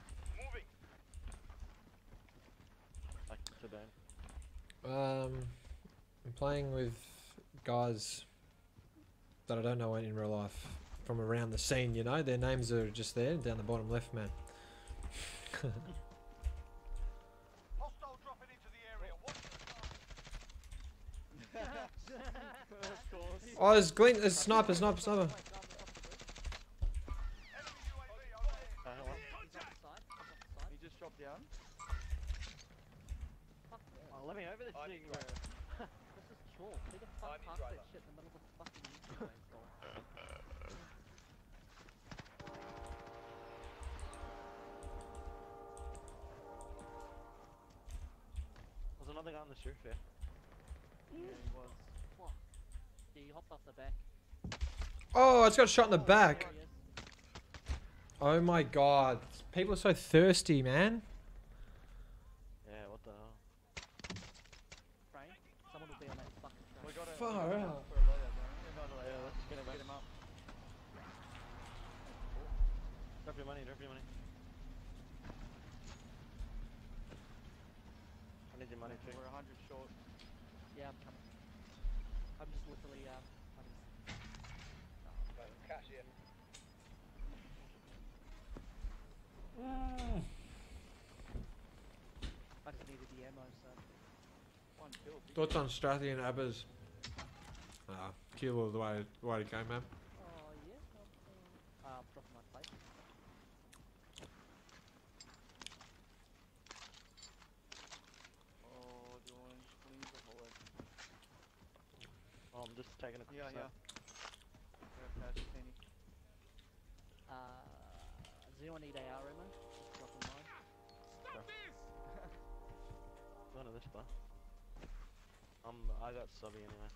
Like, to. Um, I'm playing with guys that I don't know in real life from around the scene. You know, their names are just there down the bottom left, man. Hostile dropping into the area. Watch the sky. of course. Oh, there's Glen. There's sniper, sniper, sniper. I'm thing, in. This is chalk. Who the fuck parked that shit in the middle of the fucking interface, dog? There's another guy on the roof here. Yeah, he was. Fuck. Yeah, he hopped off the back. Oh, it's got a shot in the oh, back. There he is. Oh my god, people are so thirsty, man. Yeah, what the hell? Frank, someone will be on that fucking train. We got it. Far we got it out. For a later, don't we? Not a later. Yeah, let's Let's get him back. get him up. Drop your money, drop your money. I need your money too. We're 100 short. Yeah, I'm coming. I'm just literally, um, I'm just... Cash here. I just needed the ammo, so... One kill. Thoughts on Strathy and Abbas? Ah, kill the way, way to go, man. Oh, yeah? Uh, I'm my plate. Oh, doing cleans the whole. Oh, I'm just taking a quick Yeah, snap. yeah. Yeah, patch, Penny. Uh, does anyone need AR ammo? Just dropping mine. Go to this [LAUGHS] bar. Um, I got subby anyway.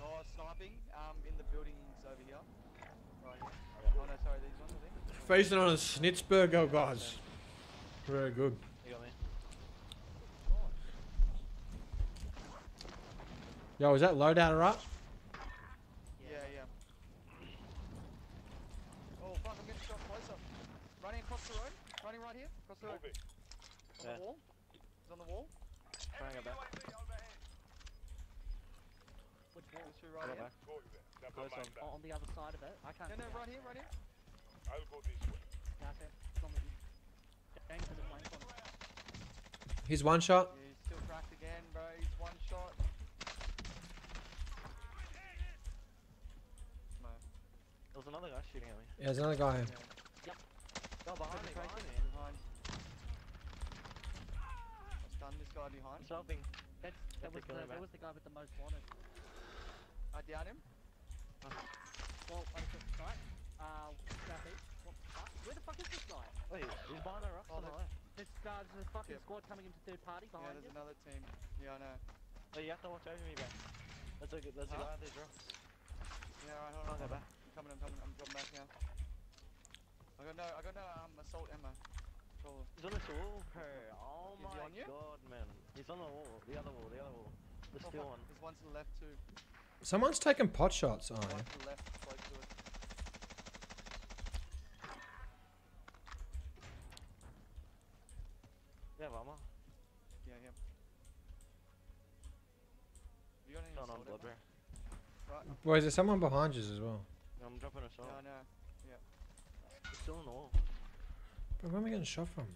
Oh, sniping. Um, in the buildings over here. Right here. Oh no, sorry, these ones I think. Facing on a Schnitzberger, guys. Very good. You got me. Yo, is that loadout up? Yeah, yeah. Oh fuck, I'm getting shot closer. Running across the road. Running right here. Across the road. On Yeah. the wall. He's on the wall. Trying to Enemy back. UAV overhead. Which wall? Goes through right here. back. Call you there. Never Close mind on. Oh, on the other side of it? I can't No, no, see that. right here, right here. I'll go this way. Yeah, okay. It's on the Gang to the flank on it. Here's one shot. Yeah, he's still cracked again, bro. He's one shot. No. There was another guy shooting at me. Yeah, there's another guy. Yeah. Oh, behind me, behind me. Behind. I stunned this guy behind. Something. That's, that, Have was the, him that was the guy with the most wanted. I downed him. Well, I was just right. Uh, southeast. What the fuck? Where the fuck is this guy? Wait, he's behind the rocks Oh, on the the- left. This guy's a fucking Yep. squad coming into third party Yeah, there's you. another team. Yeah, I know. Oh, you have to watch over me, man. There's a, there's a Huh? guy at these rocks. Yeah, right, hold I'll on. go back. I'm coming, I'm coming, I'm dropping back now. I got no, I got no um, assault ammo. Controller. He's on this wall, bro. Oh Is my god, man. He's on the wall. The other wall, the other wall. The Oh, steel fuck, one. There's one to the left too. Someone's taking pot shots. Oh, One yeah. to the left, close to it. Yeah, Vama. Yeah, him. You got any Don't on assault blood, bro. ammo? Right. Boys, there's someone behind you as well. I'm dropping a shot. Yeah, I know. He's still on the wall. But where am I getting shot from?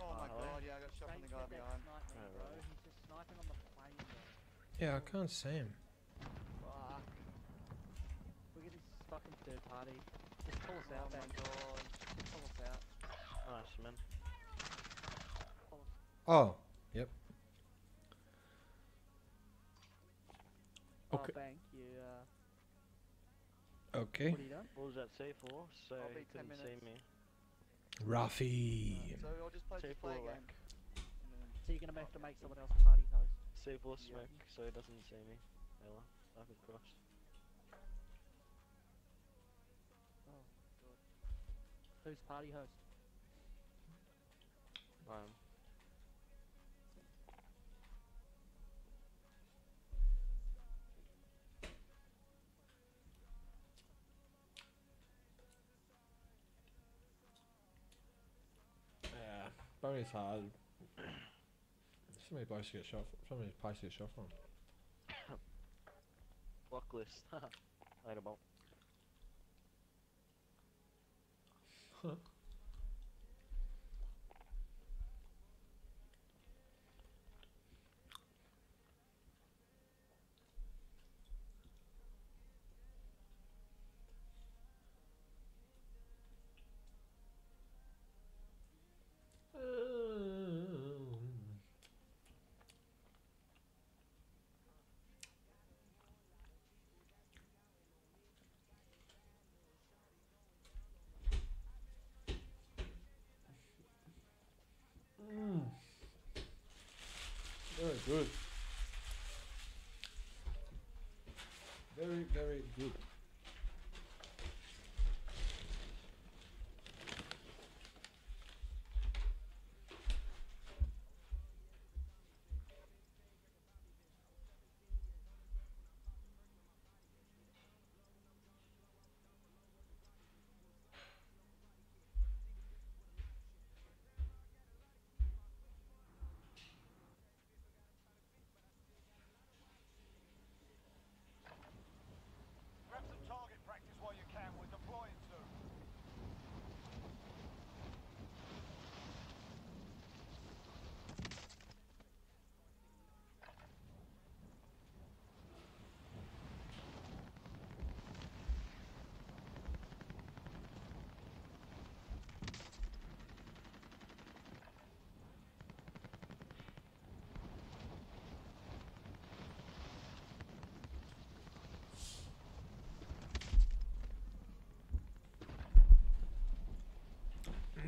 Oh my uh, hello? god, yeah, I got shot from the guy behind. sniper, bro. He's just sniping on the plane, bro. Yeah, I can't see him. Fuck. We're getting stuck in third party. Just pull us out, Oh my man. god. Just pull us out. Nice, man. Oh, yep. Oh, Okay. you, uh, Okay. what are you doing? What was that C for? So I'll he be 10 couldn't see minutes. me. Ruffy. So I'll just play C play whack. game. So you're gonna have to make someone else a party host. C for Yeah. so he doesn't see me. Ella, I could cross. Who's party host? Um. Yeah, Barry's hard. so many places to get shot. From. So many places to get shot from. Blocklist. [LAUGHS] Later, bolt. Huh.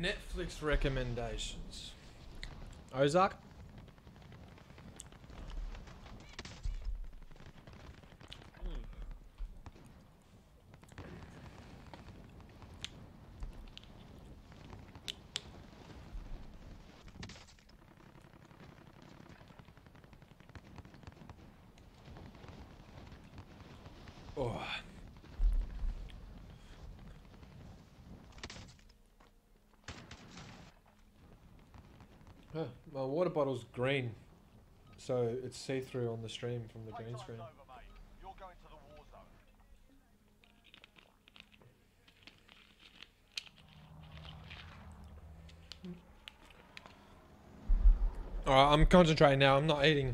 Netflix recommendations. Ozark. My water bottle's green, so it's see-through on the stream from the green screen. Alright, I'm concentrating now. I'm not eating.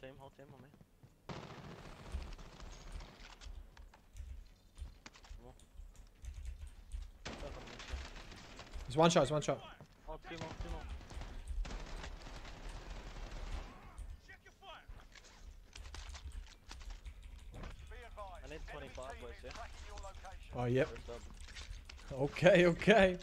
team, whole team on me. Come on. Both on me, yeah. It's one shot. It's one shot. Oh, two more, two more. Check your fire. Be advised. I need 25 boys, yeah? tracking your location. Oh yep. Okay. Okay.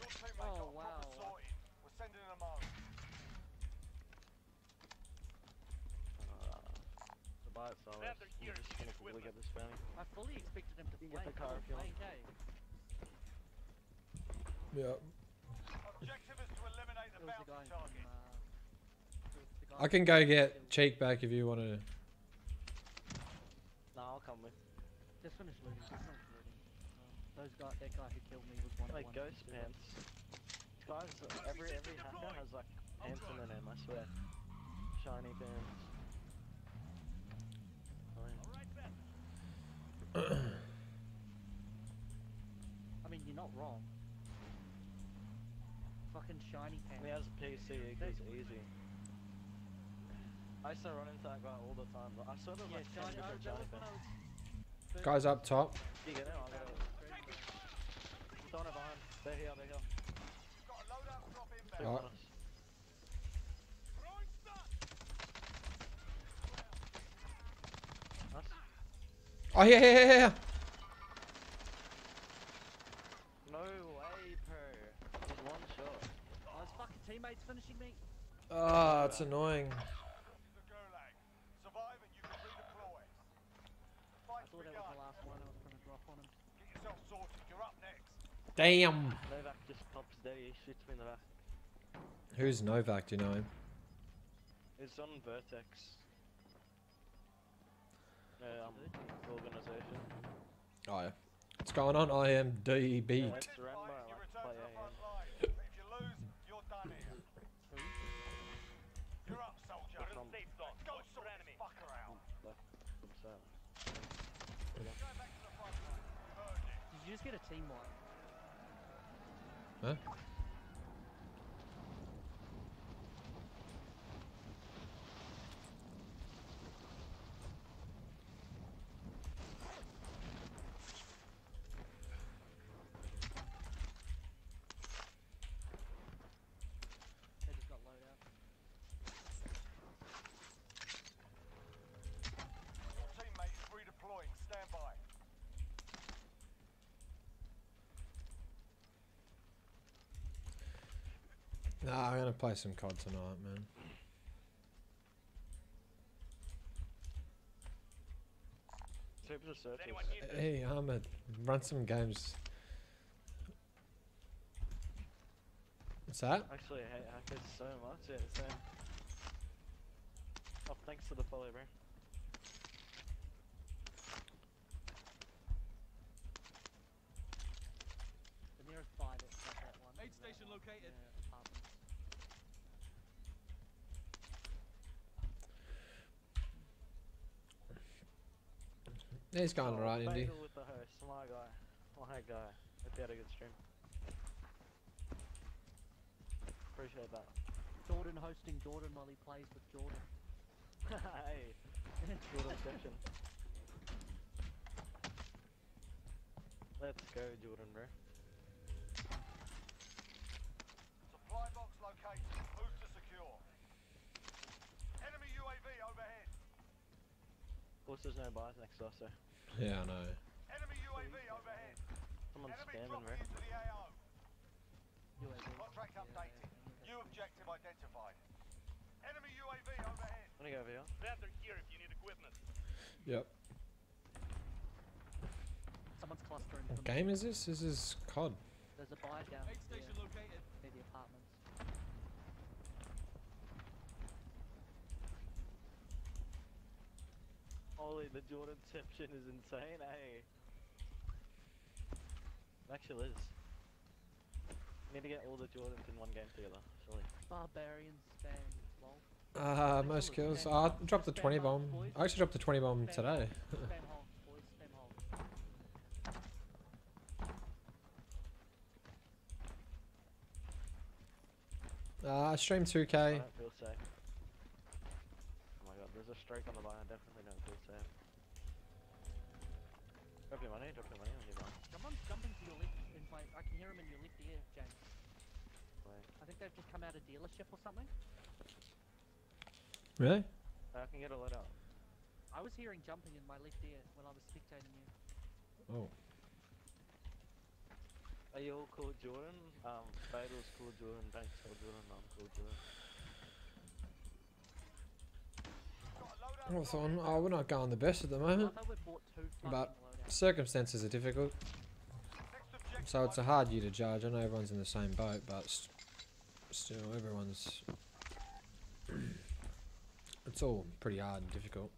Just you get quickly equipment. get this bounty. I fully expected him to You play. can get the car if you want. playing? Yeah. Objective is to eliminate the It was the guy bounty from. Uh, it was the guy I can from- go get cheek back if you want to. Nah, I'll come with. Just finish looting. Just finish looting. Uh, those guy, that guy who killed me was one of Like one. ghost pants. Guys, every every hacker has like pants in their name. I swear. Shiny pants. Oh, yeah. Alright, bet. I mean, you're not wrong. Fucking shiny pants. When he has a PC, it goes easy. I used to run into that guy all the time. But I saw there's Yeah, like 10 shiny. I, different that shiny was when I pants. was. Guys up top. You get it? I got it. I'm throwing it behind. They're here, they're here. Got a loadout drop Two inbound. Oh. on us. Throwing stun. Nice. Oh yeah, yeah, yeah, yeah. No way, per. Just one shot. Oh, his fucking teammates finishing me. Ah, oh, it's annoying. This is the Gulag. Survive and you can redeploy. I Fight's thought that was begun. the last one. I was gonna drop on him. Get yourself sorted. You're up next. Damn. Novak just pops there, he shoots me in the back. Who's Novak? Do you know him? It's on Vertex. Um, organization. Oh yeah. What's going on? I am DB. Let's This run fight, by you like return play to the AM. front line. But if you lose, you're done here. You're up, soldier. We're in From- safe zone. Go Watch sort for this enemy. fucker out. Left from south. Going back to the front line. Earned it. Did you just get a team wipe? Huh? They just got loadout. Your teammate is redeploying. Stand by. Nah, I'm gonna play some COD tonight, man. Super searches. Anyone here? Hey, Ahmed, run some games. What's that? Actually, I hate hackers so much. Yeah, same. Um, oh, thanks for the follow, bro. The nearest buy that's that one. Aid station located. yeah, He's going Oh, alright, Indy. Bagel with the host, my guy. My guy. Hope you had a good stream. Appreciate that. Jordan hosting Jordan while he plays with Jordan. [LAUGHS] hey, [LAUGHS] good obsession. Let's go, Jordan, bro. Supply box located. Move to secure. Enemy UAV overhead. Of course, there's no buys next to us, so Yeah, I know. Enemy UAV overhead. someone's Enemy spamming, bro. dropping into the AO. UAV. Contract Yeah, updated. yeah, New objective identified. Enemy UAV overhead. Wanna go over here? Panther here if you need equipment. Yep. Someone's clustering. What game is this? This is COD. There's a buy down Aid there. station located. Near the apartments. Holy, the Jordanception is insane, eh? It actually is. Need to get all the Jordans in one game together, surely. Barbarian spam. Lol. Uh, most kills. Oh, I dropped the 20 bomb. I actually dropped the 20 bomb today. hole. spam hole, boys. Spam hole. Uh, I stream 2K. don't feel safe. Oh my god, there's a streak on the line. Definitely don't feel safe. Drop your money, drop your money on your line. Someone's jumping to your left. In my, I can hear him in your left ear, James. Wait. I think they've just come out of dealership or something. Really? I can get a let out. I was hearing jumping in my left ear when I was spectating you. Oh. Are you all called Jordan? Um, Fatal's called Jordan, Banks called Jordan, I'm called Jordan. Hawthorn, oh, we're not going the best at the moment. thought we two But- loadouts. Circumstances are difficult, so it's a hard year to judge. I know everyone's in the same boat, but st- still, everyone's. it's all pretty hard and difficult.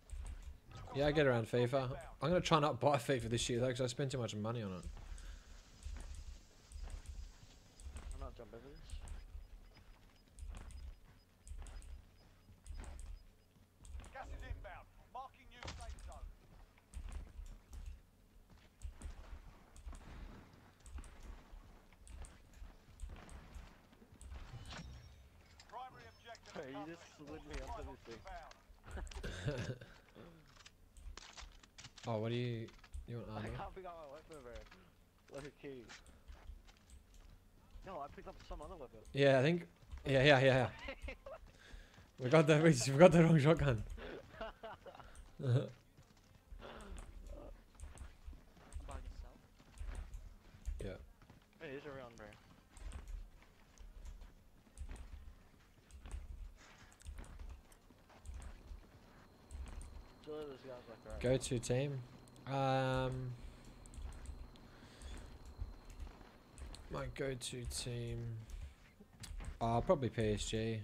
Yeah, I get around FIFA. I'm gonna try not buy [LAUGHS] FIFA this year though, because I spend too much money on it. I'm not jump over this. Gas is inbound. Marking new safe zone. Primary objective. Hey, you just slid me onto this thing. Found. Oh, what do you you want? I Arnold? can't pick up my weapon, bro. What a key. No, I picked up some other weapon. Yeah, I think. Yeah, yeah, yeah. yeah. we got the we, just- we got the wrong shotgun. By [LAUGHS] yourself. yeah. Hey, he's around, bro. Surely this guy's like right. Go to team. Um. My go-to team. Oh, probably PSG.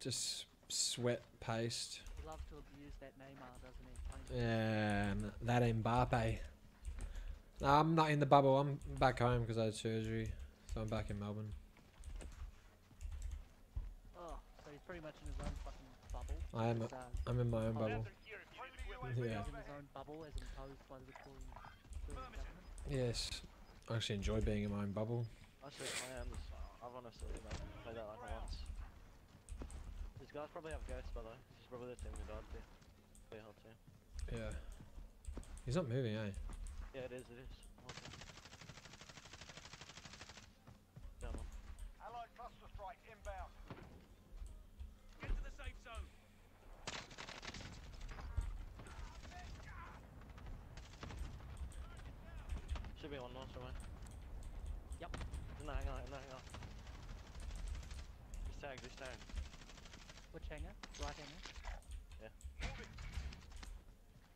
Just sweat paste. He loves to abuse that Neymar, doesn't he? Yeah, that Mbappe. No, I'm not in the bubble. I'm back home because I had surgery, so I'm back in Melbourne. Oh, so he's pretty much in his own fucking bubble. I am. He's, uh, I'm in my own bubble. Friendly Yeah. UAV he's in his overhead. own bubble as imposed by the Victorian, Victorian government. Yes, I actually enjoy being in my own bubble. I should play on. I've honestly like, played that like once. These guys probably have ghosts, by the way. This is probably the team who died too. Pretty hard too. Yeah. He's not moving, eh? Yeah, it is, it is. Okay. Down one. Allied cluster strike inbound. Get to the safe zone. Should be one more somewhere. Yep. No, hang on, no, hang on. He's tagged, he's tagged. Which hanger? Right hanger?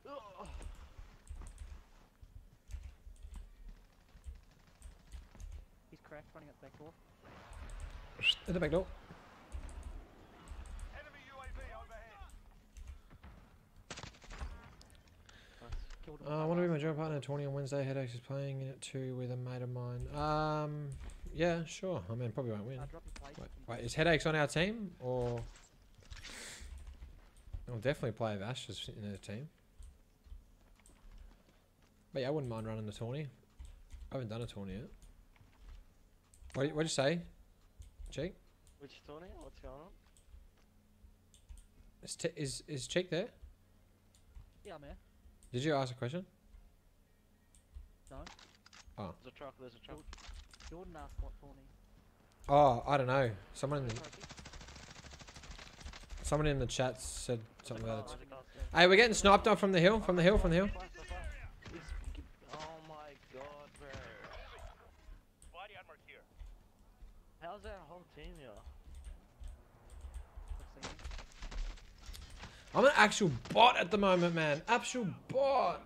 Ugh. He's cracked, running at the back door. In the back door. Enemy UAV overhead. Nice. Killed. Uh, I want to be my job partner. 20 on Wednesday. Headaches is playing in it too with a mate of mine. Um, yeah, sure. I mean, probably won't win. Drop your plate. Wait, wait, is headaches on our team or? I'll definitely play if Ash is in the team. But yeah, I wouldn't mind running the tourney. I haven't done a tourney yet. What what'd you say, Cheek? Which tourney? What's going on? Is t- is is Cheek there? Yeah, man. Did you ask a question? No. Oh. There's a truck, there's a truck. Jordan asked what for me. Oh, I don't know. Someone in the, someone in the chat said something There's a about it. there's a car. Hey, we're getting sniped on from the hill, from the hill, from the hill. Oh my god, bro. Body armor here. How's that whole team here? Let's see. I'm an actual bot at the moment, man. Actual bot.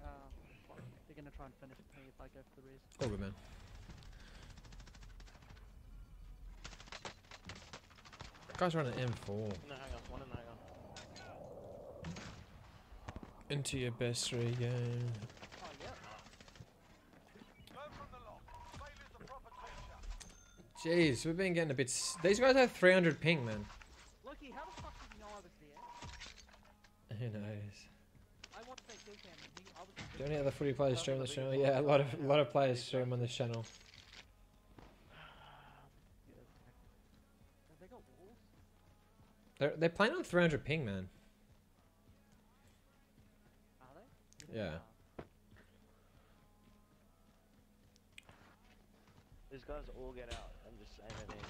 Uh, they're gonna try and finish me if I go for the. All good, man. Guys running M4. No, hang on, one in the hangar. Into your best three game. Yeah. Learn from the lot. Failure's a proper teacher. Jeez, we've been getting a bit. S- These guys have 300 ping, man. Was just Do any other footy players stream on the channel? Yeah, a lot of a lot of players stream on this channel. They they're they're playing on 300 ping, man. Yeah. These guys all get out and just aim it in.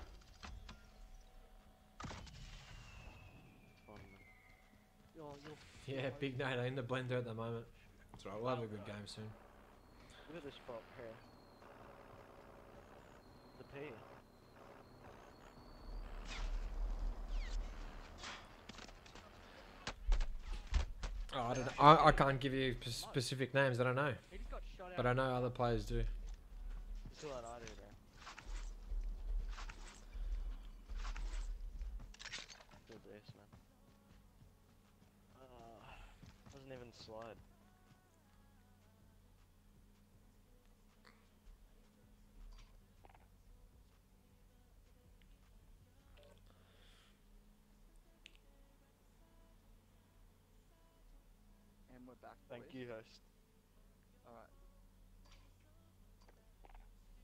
Fun. You're, you're [LAUGHS] Yeah, big night in the blender at the moment. That's right. We'll have a good game soon. Look at this spot here. The pier. Oh, I don't know. I, I can't give you p- specific names. I don't know, He just got shot out. but I know other players do. That's what I do there. Good this, man. Uh, doesn't even slide. And we're back. Thank boys. you, host. Alright.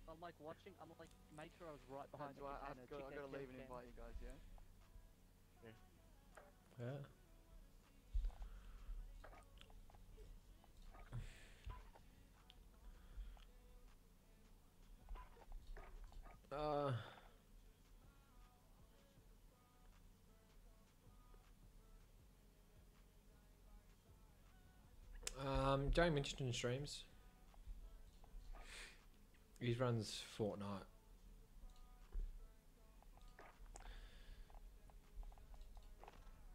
I'm like watching. I'm like, made sure I was right behind Do the I have container, to, check I that gotta leave and invite you guys, yeah? Yeah. Uh. Joey Minchton streams. He runs Fortnite.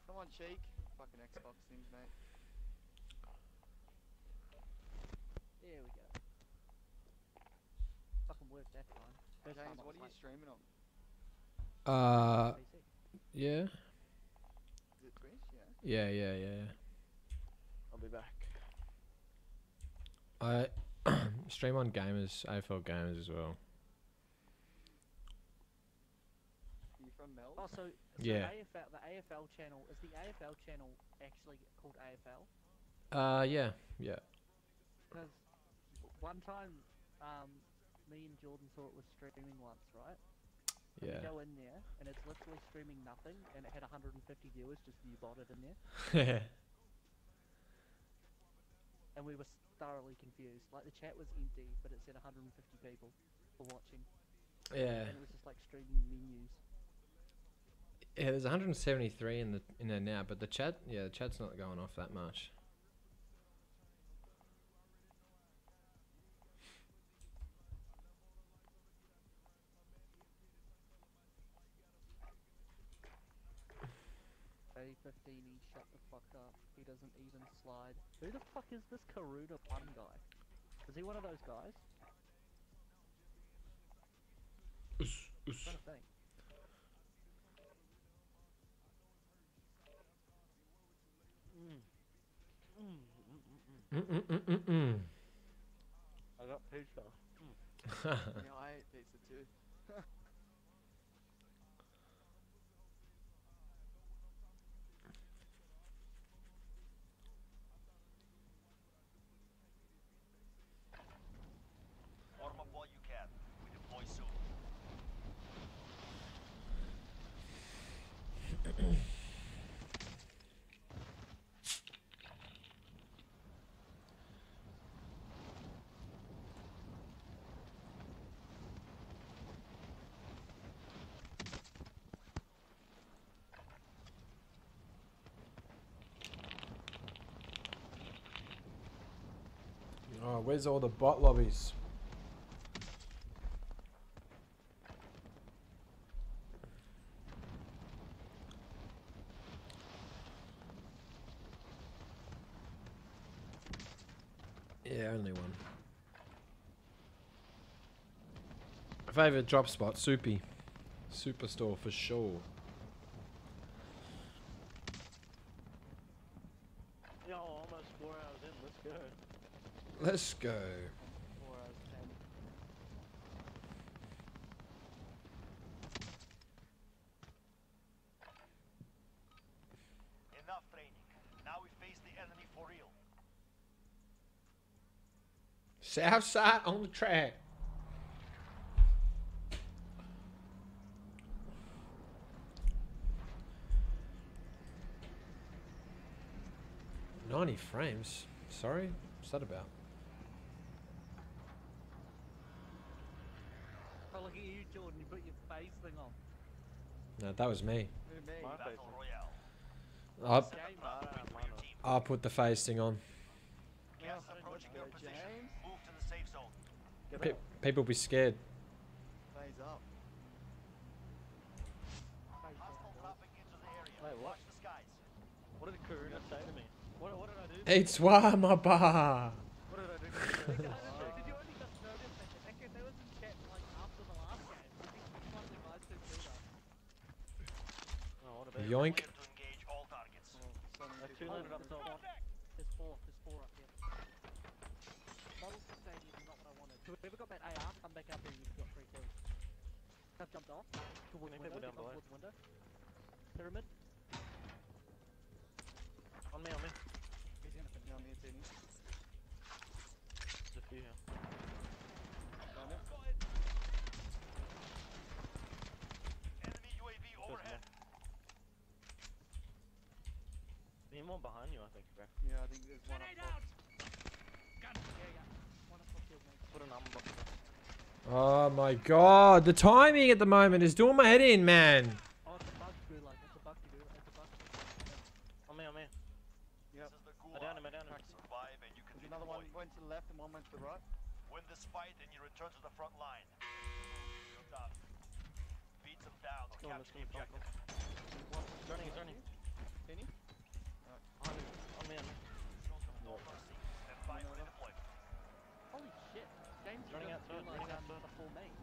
Come on, Cheek. Fucking Xbox things, mate. There we go. Fucking worked that time. First James, time what was are you streaming on? Uh, PC. yeah, Is it Twitch? Yeah. yeah, yeah, yeah. yeah. I'll be back. I [CLEARS THROAT] stream on gamers, AFL gamers as well. Are you from Mel? Oh, so, so Yeah. AFL, the AFL channel is the AFL channel actually called AFL? Uh, yeah, yeah. Because one time, um, me and Jordan saw it was streaming once, right? And Yeah. We go in there, and it's literally streaming nothing, and it had 150 viewers, just you bought it in there, [LAUGHS] and we were thoroughly confused. Like the chat was empty, but it said 150 people were watching, yeah. and it was just like streaming menus. Yeah, there's 173 in the in there now, but the chat, yeah, the chat's not going off that much. A15, shut the fuck up. He doesn't even slide. Who the fuck is this Karuda Pun guy? Is he one of those guys? I'm trying to think. Mm-mm-mm-mm-mm. I got pizza. [LAUGHS] yeah, I ate pizza too. Arm up while you can. We deploy soon. Oh, where's all the bot lobbies? Yeah, only one. Favorite drop spot, Soupy. Superstore for sure. Yo, almost four hours in. Let's go. Let's go. Four hours, ten. Enough training. Now we face the enemy for real. South side on the track. Ninety frames. Sorry, what's that about? Oh, look at you, Jordan. You put your face thing on. No, that was me. Who, me? My face. I I put the face thing on. Yeah, Gas approaching your uh, position. James, Move [LAUGHS] wanted. Whoever got that AR, come back up and you've got three kills. I've jumped off. Towards Many window. down gone below. Window. Pyramid. On me, on me. He's gonna finish on me, it's Eddie. There's a few here. Found it. Enemy UAV overhead. Any more behind you, I think, bro. Yeah, I think there's one up top. Yeah, yeah. One o'clock killed me. Put an armor box. Oh my god, the timing at the moment is doing my head in, man. Oh, it's a bug, do like it's a bug to do. It's a bug. On me, on me. Yep. This is the I down him, I down him. Survive and you can There's another one went to the left and one went to the right. Win this fight and you return to the front line. Beat them down to Go let's go. He's running, he's running. Them no. Holy shit. James you Running outside, running um, outside. the full mate.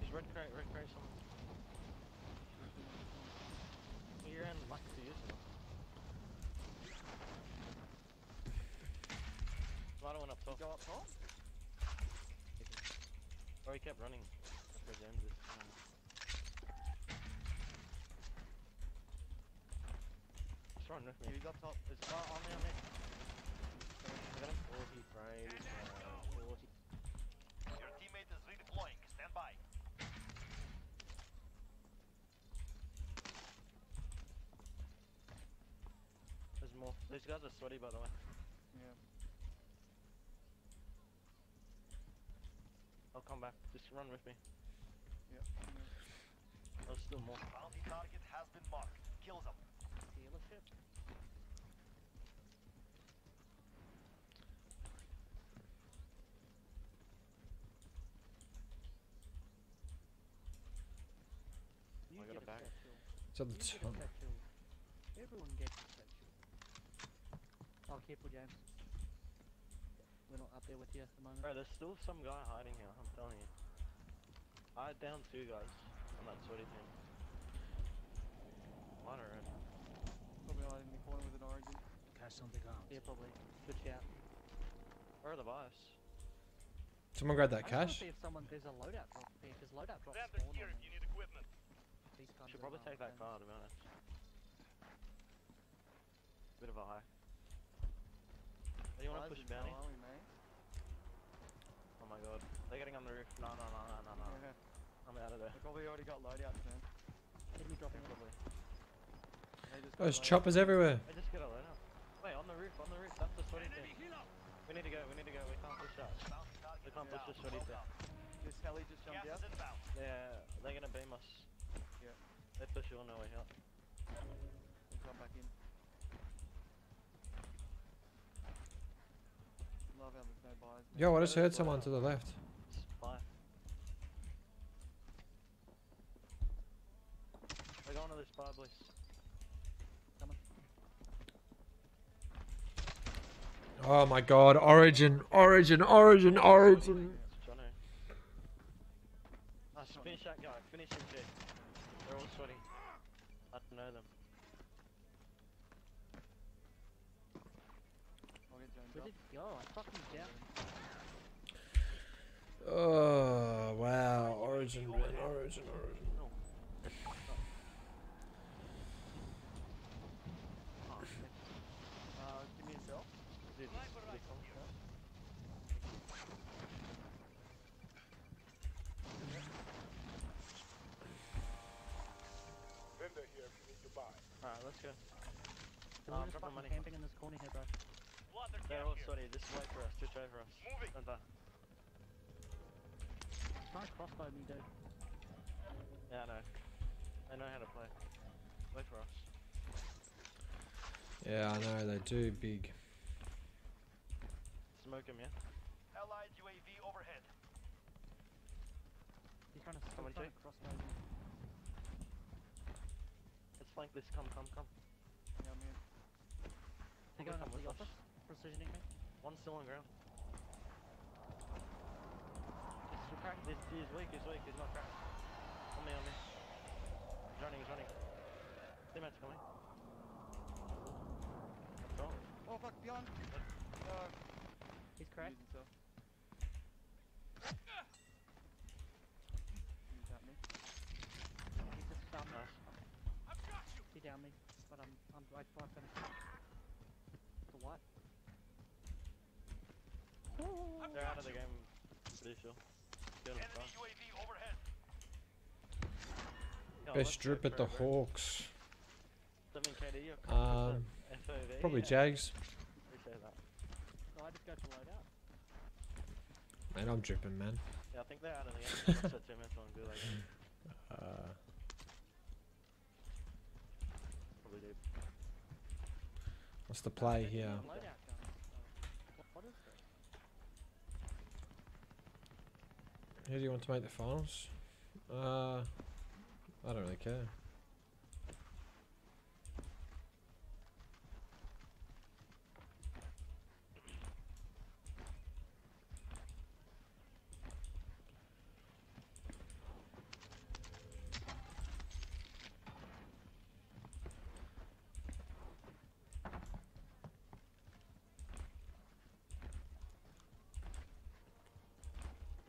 He's red crate, red crate, someone. You're in luck to use him. Lotto went up top. Go up top? Or he kept running. That's where James is. Um, Just with Yeah, me. he's up top. It's oh, on me, on me. I got him 40 frames. Uh, 40. Your teammate is redeploying. Stand by. There's more. These guys are sweaty, by the way. Yeah. I'll come back. Just run with me. Yeah. There's still more. Bounty target has been marked. Kill them. Dealership. You I got a bag. It's at the You get a top. Everyone gets a satchel. Oh, careful, James. We're not up there with you at the moment. Bro, there's still some guy hiding here, I'm telling you. I down two guys on that sweaty team. Mine are red. Probably in the corner with an origin. Yeah, probably. Good shout. Where are the buys? Someone grab that I just wanna cash. see if someone there's a loadout drop there because loadout drops Grab the spawn gear if you need equipment. these kinds Should of, probably take that things. car to be honest. Bit of a high. Do you wanna push bounty? now, are we, mate? Oh my god. They're getting on the roof. No, no, no, no, no, no. Yeah. I'm out of there. They probably already got loadouts, man. Enemy dropping in. Probably. They There's loadouts. choppers everywhere. I just got a loadout. Wait, on the roof, on the roof. That's the sweaty thing. We need to go, we need to go. We can't push that. Bounty We can't push down. the sweaty Well thing. done. This heli just jumped out. is inbound. They're, they're gonna beam us. Yeah. They push you on their way out. We'll come back in. Love how there's no buys. man. Yo, I just heard someone to the left. It's five. We're going to this bar, boys. Oh my god, Origin, Origin, Origin, Origin. Nice, finish that guy. Finish him, Jake. They're all sweaty. I don't know them. I'll get James Where did he go? I fucking down. Oh wow, Origin, Origin, Origin. No. Uh, give me a cell. Dude, this is really cool. Alright, let's go. They're Um, all drop my money. camping in this corner here, bro. They're all sorry, just wait for us, just wait for us. Moving! Stand by. Try and crossbow me, dude. Yeah, I know. They know how to play. Wait for us. Yeah, I know they do big. Smoke him, yeah? Allied UAV overhead. He's trying to still Coming trying to to crossbow me. Let's flank this, come, come, come. Yeah, I'm here. They're Come going up with the us. office. Precisioning me. One's still on ground. He's still cracked. He's, he's weak, he's weak, he's not cracked. On me, on me. He's running, he's running. They Teammates coming. What's wrong? Oh fuck, beyond. No. Uh, he's cracked. He's at me. He's just down me. Nice. He down me. But I'm I'm right for finished. For what? They're out of the game, pretty sure. Enemy fast. UAV overhead. Yeah, let's Best go drip at the bro. Hawks. KD Um, FOV? Probably yeah. Jags. Appreciate I just go for loadout. Man, I'm dripping, man. Yeah, I think they're out of the game. I'll set on good like [LAUGHS] Uh, probably deep. What's the play here? Who do you want to make the finals? Uh, I don't really care.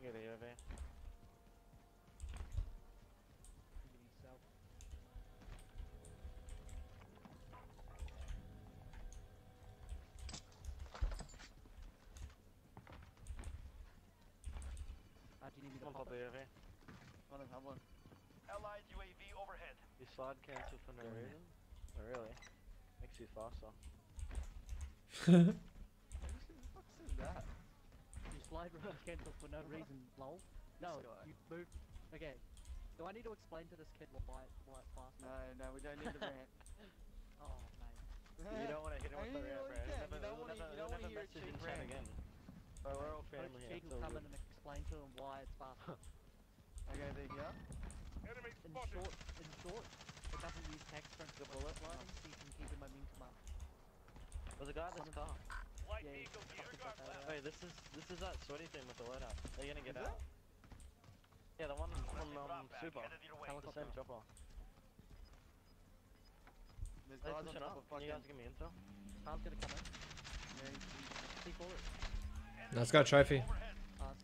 Get the UAV. I'm getting self. Uh, do you need me to One pop pop it? the UAV. One have one. Allied UAV overhead. You slide cancel for no reason? Oh, really? Makes you faster. Who the fuck says that? You slide reverse cancel for no reason, lol. No, you move. Okay. Do I need to explain to this kid why why it's faster? No, no, we don't need the rant. [LAUGHS] Oh, mate. You don't want to hit him I with the mean, you rant, know bro. you He'll can, never, you don't wanna- never, you don't he'll wanna never hear a cheap rant. again. Bro, we're all family here. Cheek will come in and explain to him why it's faster. Okay, there you go. Enemy In spotted. short, in short, it doesn't use text for the bullet sliding, so you can keep the momentum up. There's a guy at this car. Light Yeah, vehicle fucking here. got that. Wait, this is this is that sweaty thing with the loadout. They're you gonna get Is out. Yeah, the one from um, Super. headed. The Helicopter. same chopper. There's Hey, guys on top up. of Can you guys give me intel? Car's gonna come in. Yeah, he's- he's- See forward. Let's go, trophy. Overhead. Uh, it's got, it's Wait,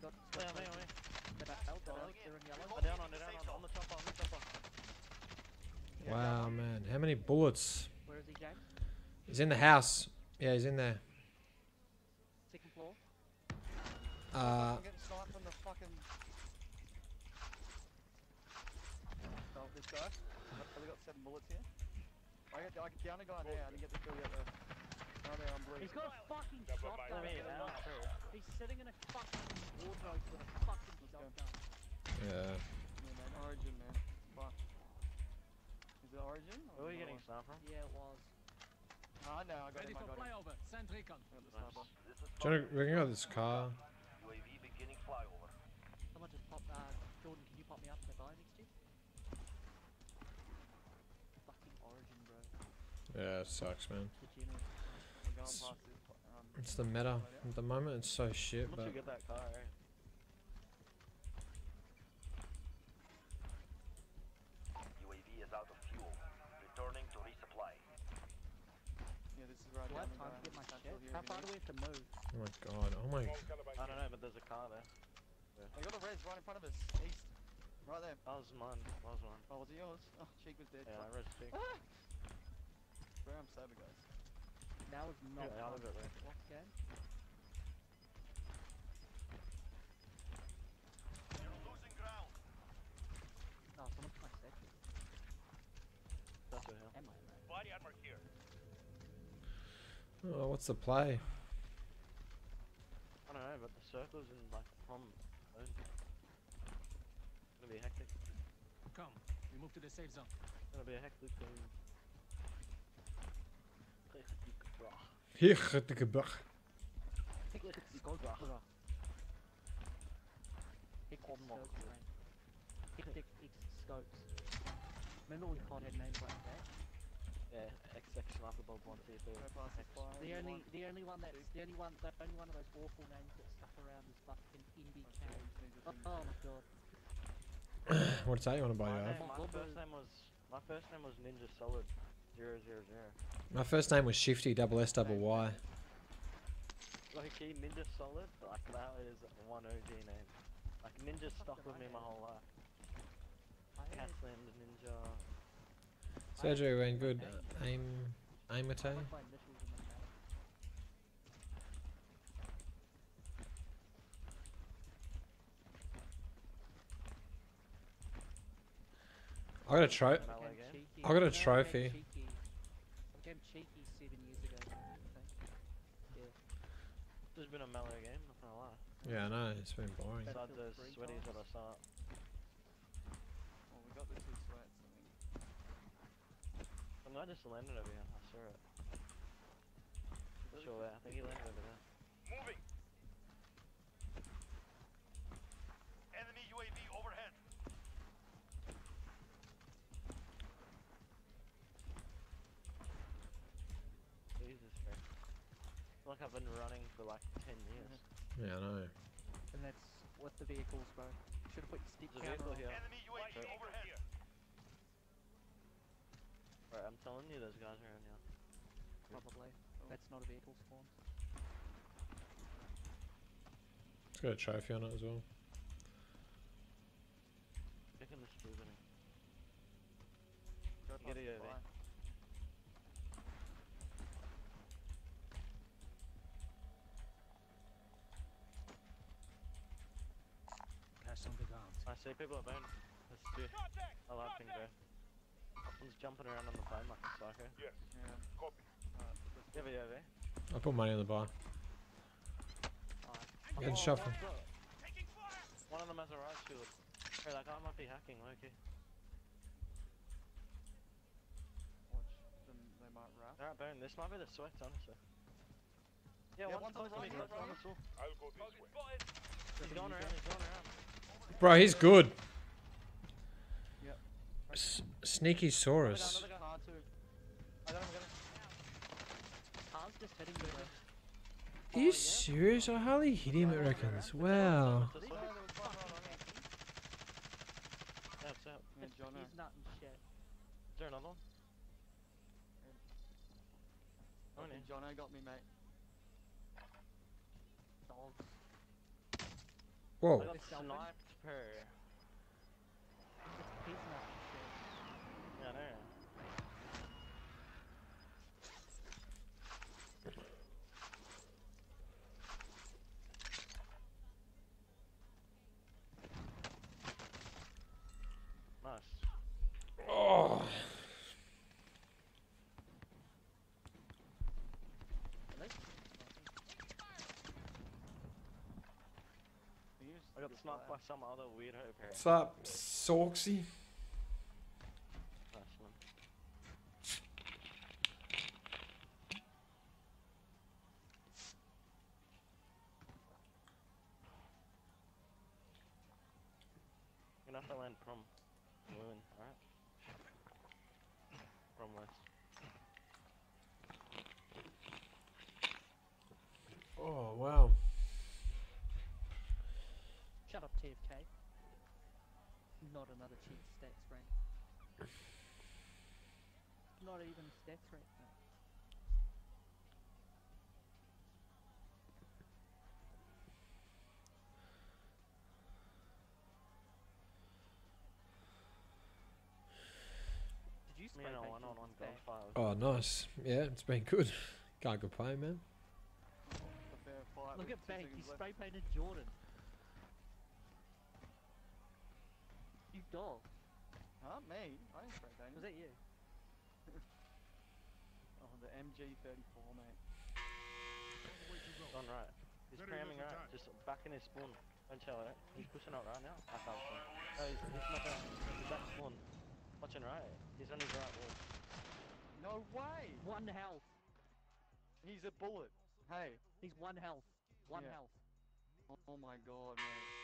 got wait, trophy. wait. They're out, they're out, they're in yellow. Oh, down on, they're down on, on the chopper, on the chopper. Yeah, Wow, man. How many bullets? Where is he, James? He's in the house. Yeah, he's in there. Second floor. Uh, I'm getting sniped from the fucking. Oh, this guy. I've only got seven bullets here. I got, I can down a guy now. I didn't get the kill yet though. There, I'm bleeding. He's got a fucking Never shotgun. mind. Let me in out. He's sitting in a fucking wardrobe with a fucking Let's shotgun. yeah. Yeah, man. Origin, man. Fuck. Is it Origin? or Where are you getting one? sniped from? Yeah, it was. Oh, no. I got him. I got him. flyover. Send recon. I got the Nice. sniper. This is Do you want to, we can go this car. UAV beginning flyover. Someone just popped. Uh, Jordan, can you pop me up in the guy next to you? Fucking Origin, bro. Yeah, it sucks, man. Degenerate. We're going S- past this. Um, It's the meta at the moment. It's so shit, but you get that car? UAV is out of fuel. Returning to resupply. yeah, this is right Do I have time to get my shit? How far do we have to move? oh my god, oh my. I don't know, but there's a car there. I got a res right in front of us. East. Right there. That was mine. That was mine. Oh, was it yours? Oh, Cheek was dead. Yeah, I Fuck. res cheek. Bro, [LAUGHS] I'm sober, guys. Now is not Yeah, out time of it, to mate. take lost game. Losing ground. No, someone took my section. That's it. Body armor here. Oh, what's the play? I don't know, but the circles in like from zone. Gonna be hectic. Come, we move to the safe zone. Gonna be a hectic um, game. Hier, gebach. Hectic scopes, right? Hectic X scopes. Remember when COD had names like that? Yeah, XX Sniper Bob 132. The only, the only one that's, the only one, the only one of those awful names that's stuck around is fucking NBK. Oh, oh my god. What's that you want to buy My, you name, out? my first name was my first name was Ninja Solid 000. My first name was Shifty double S double Y. Like Ninja Solid, like that is one OG name. Like Ninja stuck with me my whole life. Catland Ninja. Sergio went good. Aim, Aimate. I put my initials in the name. I got a trophy. Melee Became game. cheeky. I got a trophy. Cheeky. I became cheeky seven years ago. I think. Yeah. This has been a melee game, not gonna lie. Yeah, I know. It's been boring. Besides Battlefield those three sweaties at times. the start. Well, we got the two sweats. I mean, I might just landed over here. I saw it. Sure where. I think he landed over there. Moving. Enemy UAV overhead. Jesus Christ. I feel like I've been running for like 10 years. Mm-hmm. Yeah, I know. And that's with the vehicles, bro. Should have put your stick There's a counter vehicle on. here. Enemy UAV Right. overhead. Right, I'm telling you, those guys are around here. Probably. That's not a vehicle spawn. It's got a trophy on it as well. Checking this blue building. go Get past it over. fire. Cash on the ground. I see people at bone. Let's do Contact. a loud thing, bro. One's jumping around on the phone like a psycho. Yes. Yeah. Copy. Alright, let's Yeah, but yeah, eh? I put money on the bar. Get a shuffle. Taking fire. One of them has a riot shield. Hey, that guy might be hacking, Loki. watch them. They might wrap. Alright, Bone, this might be the sweats, honestly. Yeah, Yeah, one's one's on close to me, the close right, on the stool. I'll go this way. He's going around, he's going around. Bro, he's good. Yep. S- Sneaky Saurus. another guy. Hard to. I got him, I got him. Hans just hitting me. bro. Are you serious? I hardly hit him, it reckons. Wow. This No, way. there was one right on me. Yeah, it's out. Jono. He's nut and shit. Is there another one? Oh. Jono got me, mate. Whoa. I got This Alvin? sniped per. He's nut and shit. Yeah, I know. Nice. Oh. Really? He used I got to sniped by some other weirdo pair. What's up, Sorksy? 5k. Not another cheap stats rank. Not even stats rank, no. You one on one oh, nice. Yeah, it's been good. [LAUGHS] Can't complain, man. Look at Bank, he spray painted Jordan. You dog. Huh? Me? I ain't spray painted. Was that you? [LAUGHS] Oh, the MG34, mate. On right. He's cramming right, just back in his spawn. Don't show it. He's pushing out right now. I can't see. No, he's, he's not out. He's back spawn. Watching right. He's on his right wall. No way! One health. He's a bullet. Hey. He's one health. One Yeah. health. Oh, oh my god, mate.